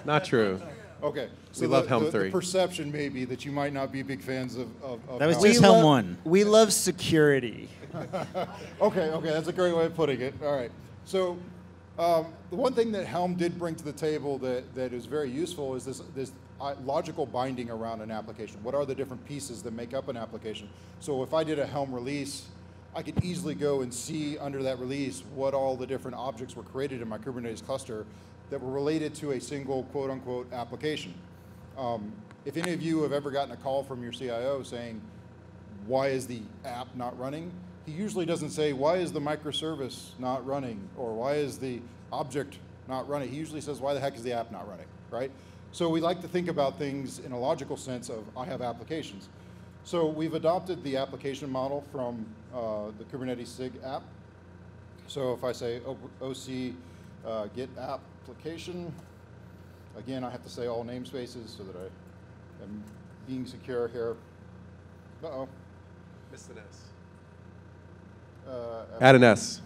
Speaker 3: Not true.
Speaker 4: okay. So
Speaker 3: We
Speaker 4: the,
Speaker 3: love Helm
Speaker 4: the,
Speaker 3: 3.
Speaker 4: The perception may be that you might not be big fans of, of, of
Speaker 1: That was
Speaker 4: Helm.
Speaker 1: just
Speaker 2: We
Speaker 1: Helm
Speaker 2: love-
Speaker 1: 1.
Speaker 2: We love security.
Speaker 4: Okay, okay, that's a great way of putting it. All right. So, um, the one thing that Helm did bring to the table that, that is very useful is this, this uh, logical binding around an application. What are the different pieces that make up an application? So, if I did a Helm release, I could easily go and see under that release what all the different objects were created in my Kubernetes cluster that were related to a single quote unquote application. Um, if any of you have ever gotten a call from your CIO saying, why is the app not running? He usually doesn't say, why is the microservice not running? Or why is the object not running? He usually says, why the heck is the app not running, right? So we like to think about things in a logical sense of, I have applications. So we've adopted the application model from uh, the Kubernetes SIG app. So if I say OC uh, get application, again, I have to say all namespaces so that I am being secure here. Uh-oh.
Speaker 3: Miss an S.
Speaker 4: Uh,
Speaker 3: Add an S.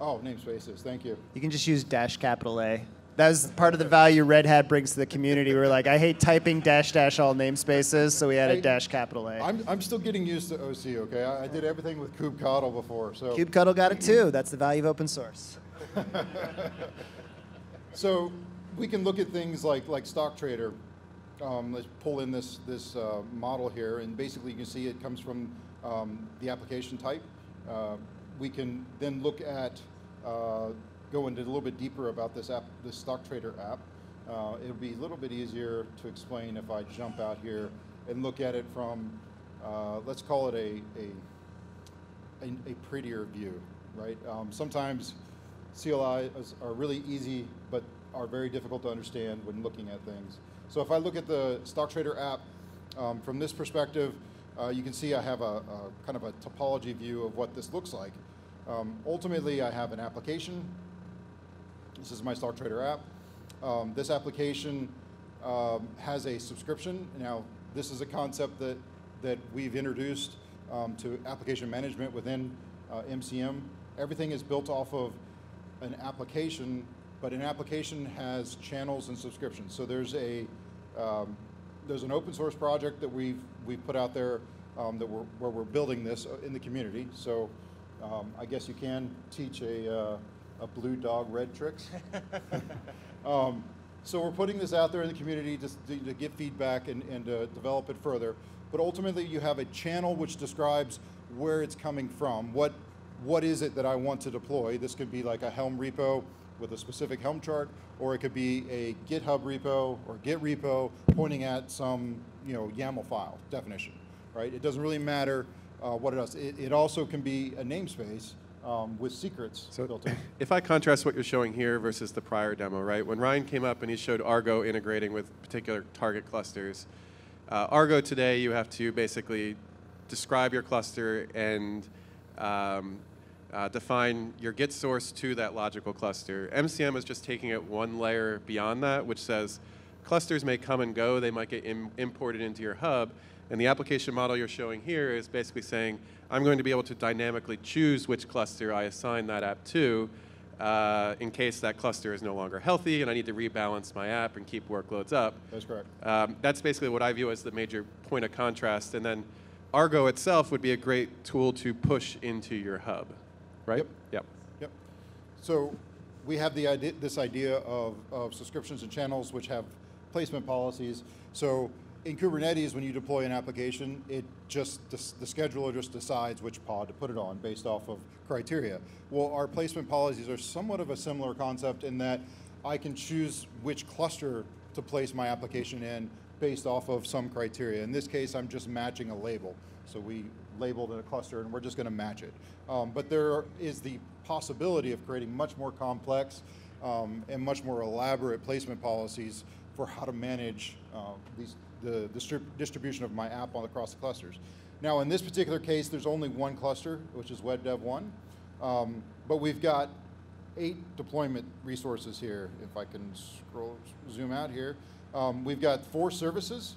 Speaker 4: oh, namespaces. Thank you.
Speaker 2: You can just use dash capital A. That was part of the value Red Hat brings to the community. We're like, I hate typing dash dash all namespaces, so we added
Speaker 4: Hey,
Speaker 2: dash capital A.
Speaker 4: I'm, I'm still getting used to OC. Okay, I, I did everything with kubectl before, so
Speaker 2: kubectl got it too. That's the value of open source.
Speaker 4: so we can look at things like like stock trader. Um, let's pull in this this uh, model here, and basically you can see it comes from um, the application type. Uh, we can then look at uh, go into a little bit deeper about this app, this stock trader app. Uh, it'll be a little bit easier to explain if I jump out here and look at it from, uh, let's call it a, a a, prettier view, right? Um, sometimes CLI are really easy, but are very difficult to understand when looking at things. So if I look at the Stock Trader app um, from this perspective, uh, you can see I have a, a kind of a topology view of what this looks like. Um, ultimately, I have an application. This is my Stock Trader app. Um, this application um, has a subscription. Now, this is a concept that, that we've introduced um, to application management within uh, MCM. Everything is built off of an application, but an application has channels and subscriptions. So there's a um, there's an open source project that we've we've put out there um, that we're where we're building this in the community. So um, I guess you can teach a uh, a blue dog red tricks. Um, so we're putting this out there in the community to, to, to get feedback and, and to develop it further. But ultimately, you have a channel which describes where it's coming from. What, what is it that I want to deploy? This could be like a Helm repo with a specific Helm chart, or it could be a GitHub repo or Git repo pointing at some you know, YAML file definition, right? It doesn't really matter uh, what it does. It, it also can be a namespace um, with secrets
Speaker 3: So
Speaker 4: built in.
Speaker 3: if I contrast what you're showing here versus the prior demo, right? When Ryan came up and he showed Argo integrating with particular target clusters, uh, Argo today you have to basically describe your cluster and um, uh, define your Git source to that logical cluster. MCM is just taking it one layer beyond that, which says clusters may come and go, they might get Im- imported into your hub, and the application model you're showing here is basically saying, I'm going to be able to dynamically choose which cluster I assign that app to uh, in case that cluster is no longer healthy and I need to rebalance my app and keep workloads up.
Speaker 4: That's correct.
Speaker 3: Um, that's basically what I view as the major point of contrast. And then Argo itself would be a great tool to push into your hub, right?
Speaker 4: Yep.
Speaker 3: Yep.
Speaker 4: Yep. So we have the idea, this idea of, of subscriptions and channels which have placement policies. So in Kubernetes, when you deploy an application, it just the, the scheduler just decides which pod to put it on based off of criteria. Well, our placement policies are somewhat of a similar concept in that I can choose which cluster to place my application in based off of some criteria. In this case, I'm just matching a label. So we labeled in a cluster and we're just going to match it. Um, but there is the possibility of creating much more complex um, and much more elaborate placement policies for how to manage uh, these, the, the distribution of my app all across the clusters. Now, in this particular case, there's only one cluster, which is WebDev1, um, but we've got eight deployment resources here. If I can scroll, zoom out here. Um, we've got four services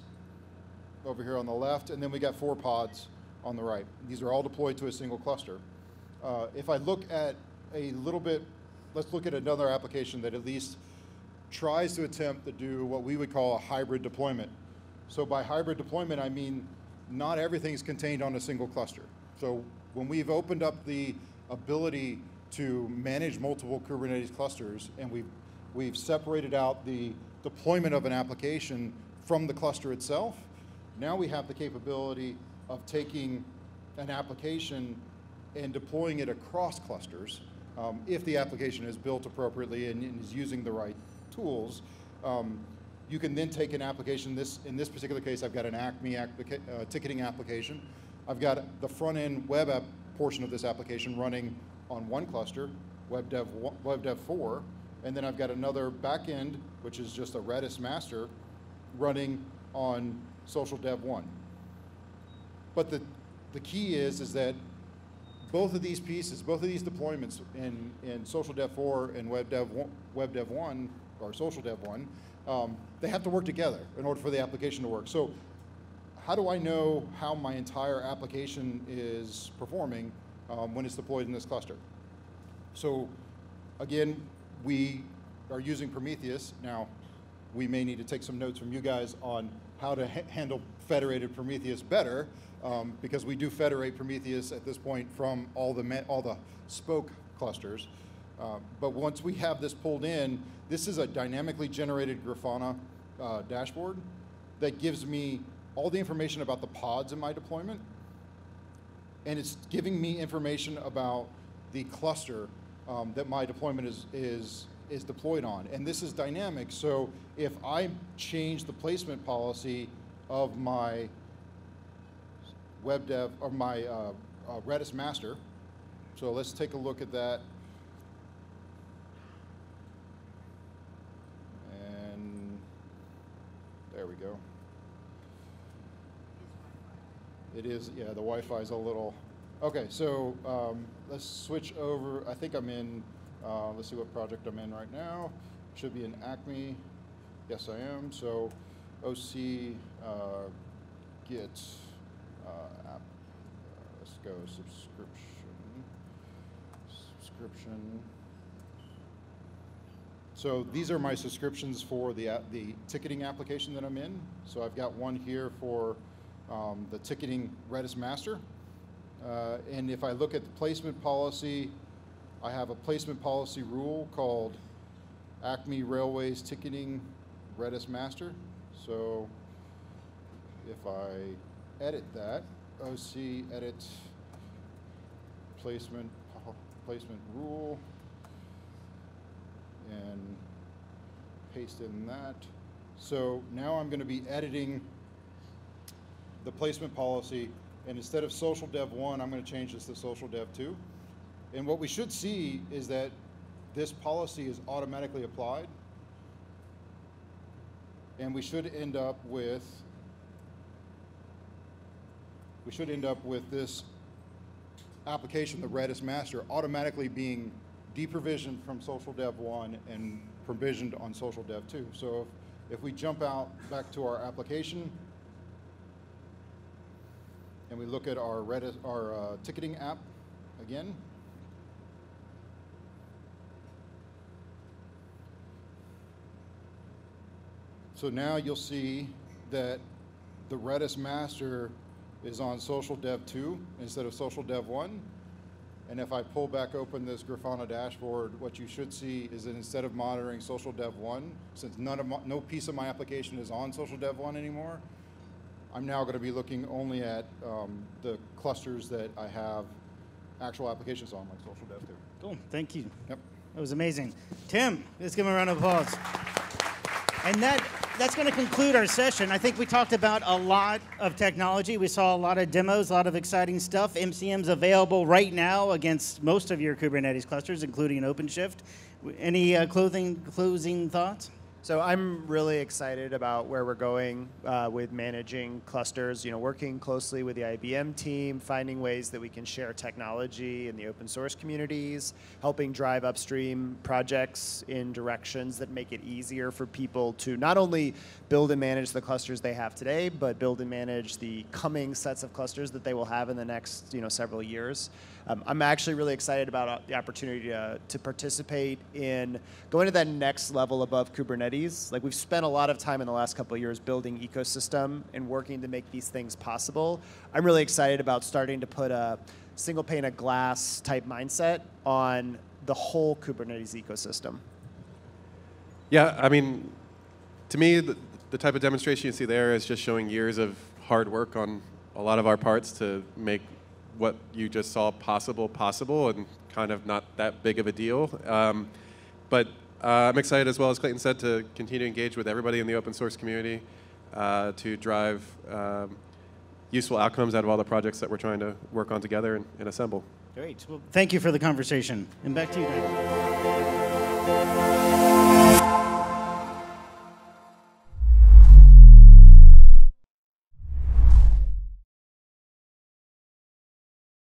Speaker 4: over here on the left, and then we got four pods on the right. These are all deployed to a single cluster. Uh, if I look at a little bit, let's look at another application that at least tries to attempt to do what we would call a hybrid deployment. So by hybrid deployment, I mean not everything is contained on a single cluster. So when we've opened up the ability to manage multiple Kubernetes clusters and we've, we've separated out the deployment of an application from the cluster itself, now we have the capability of taking an application and deploying it across clusters um, if the application is built appropriately and, and is using the right tools. Um, you can then take an application, this, in this particular case, I've got an Acme applica uh, ticketing application. I've got the front-end web app portion of this application running on one cluster, WebDev, WebDev 4, and then I've got another back end, which is just a Redis master, running on Social Dev 1. But the, the key is, is that both of these pieces, both of these deployments in, in Social Dev 4 and WebDev 1, WebDev 1 or Social Dev 1, um, they have to work together in order for the application to work. So how do I know how my entire application is performing um, when it's deployed in this cluster? So again, we are using Prometheus. Now, we may need to take some notes from you guys on how to ha handle federated Prometheus better, um, because we do federate Prometheus at this point from all the, all the spoke clusters. Uh, but once we have this pulled in, this is a dynamically generated Grafana uh, dashboard that gives me all the information about the pods in my deployment. And it's giving me information about the cluster um, that my deployment is, is, is deployed on. And this is dynamic, so if I change the placement policy of my web dev, or my uh, uh, Redis master, so let's take a look at that And There we go. It is, yeah, the Wi-Fi is a little, okay, so um, let's switch over. I think I'm in, uh, let's see what project I'm in right now. Should be in Acme. Yes, I am. So OC uh, Git app. Let's go subscription. Subscription. So these are my subscriptions for the, the ticketing application that I'm in. So I've got one here for um, the ticketing Redis master. Uh, and if I look at the placement policy, I have a placement policy rule called Acme Railways Ticketing Redis Master. So if I edit that, OC edit placement uh, placement rule, and paste in that. So now I'm going to be editing the placement policy, and instead of social dev 1, I'm going to change this to social dev 2. And what we should see is that this policy is automatically applied, and we should end up with we should end up with this application, the Redis master, automatically being deprovisioned from Social Dev 1 and provisioned on Social Dev 2. So if, if we jump out back to our application and we look at our, Redis, our uh, ticketing app again, So now you'll see that the Redis master is on Social Dev 2 instead of Social Dev 1. And if I pull back open this Grafana dashboard, what you should see is that instead of monitoring Social Dev 1, since none of my, no piece of my application is on Social Dev 1 anymore, I'm now going to be looking only at um, the clusters that I have actual applications on, like social dev 2.
Speaker 1: Cool. Thank you.
Speaker 4: Yep.
Speaker 1: That was amazing. Tim, let's give him a round of applause. And that that's going to conclude our session. I think we talked about a lot of technology. We saw a lot of demos, a lot of exciting stuff. MCM's available right now against most of your Kubernetes clusters, including OpenShift. Any uh, clothing, closing thoughts?
Speaker 2: So I'm really excited about where we're going uh, with managing clusters. You know, working closely with the IBM team, finding ways that we can share technology in the open source communities, helping drive upstream projects in directions that make it easier for people to not only build and manage the clusters they have today, but build and manage the coming sets of clusters that they will have in the next you know several years. Um, I'm actually really excited about uh, the opportunity to, to participate in going to that next level above Kubernetes. Like we've spent a lot of time in the last couple of years building ecosystem and working to make these things possible. I'm really excited about starting to put a single pane of glass type mindset on the whole Kubernetes ecosystem.
Speaker 3: Yeah, I mean, to me, the, the type of demonstration you see there is just showing years of hard work on a lot of our parts to make what you just saw possible possible and kind of not that big of a deal. Um, but uh, I'm excited, as well as Clayton said, to continue to engage with everybody in the open source community uh, to drive um, useful outcomes out of all the projects that we're trying to work on together and, and assemble.
Speaker 1: Great. Well, thank you for the conversation. And back to you.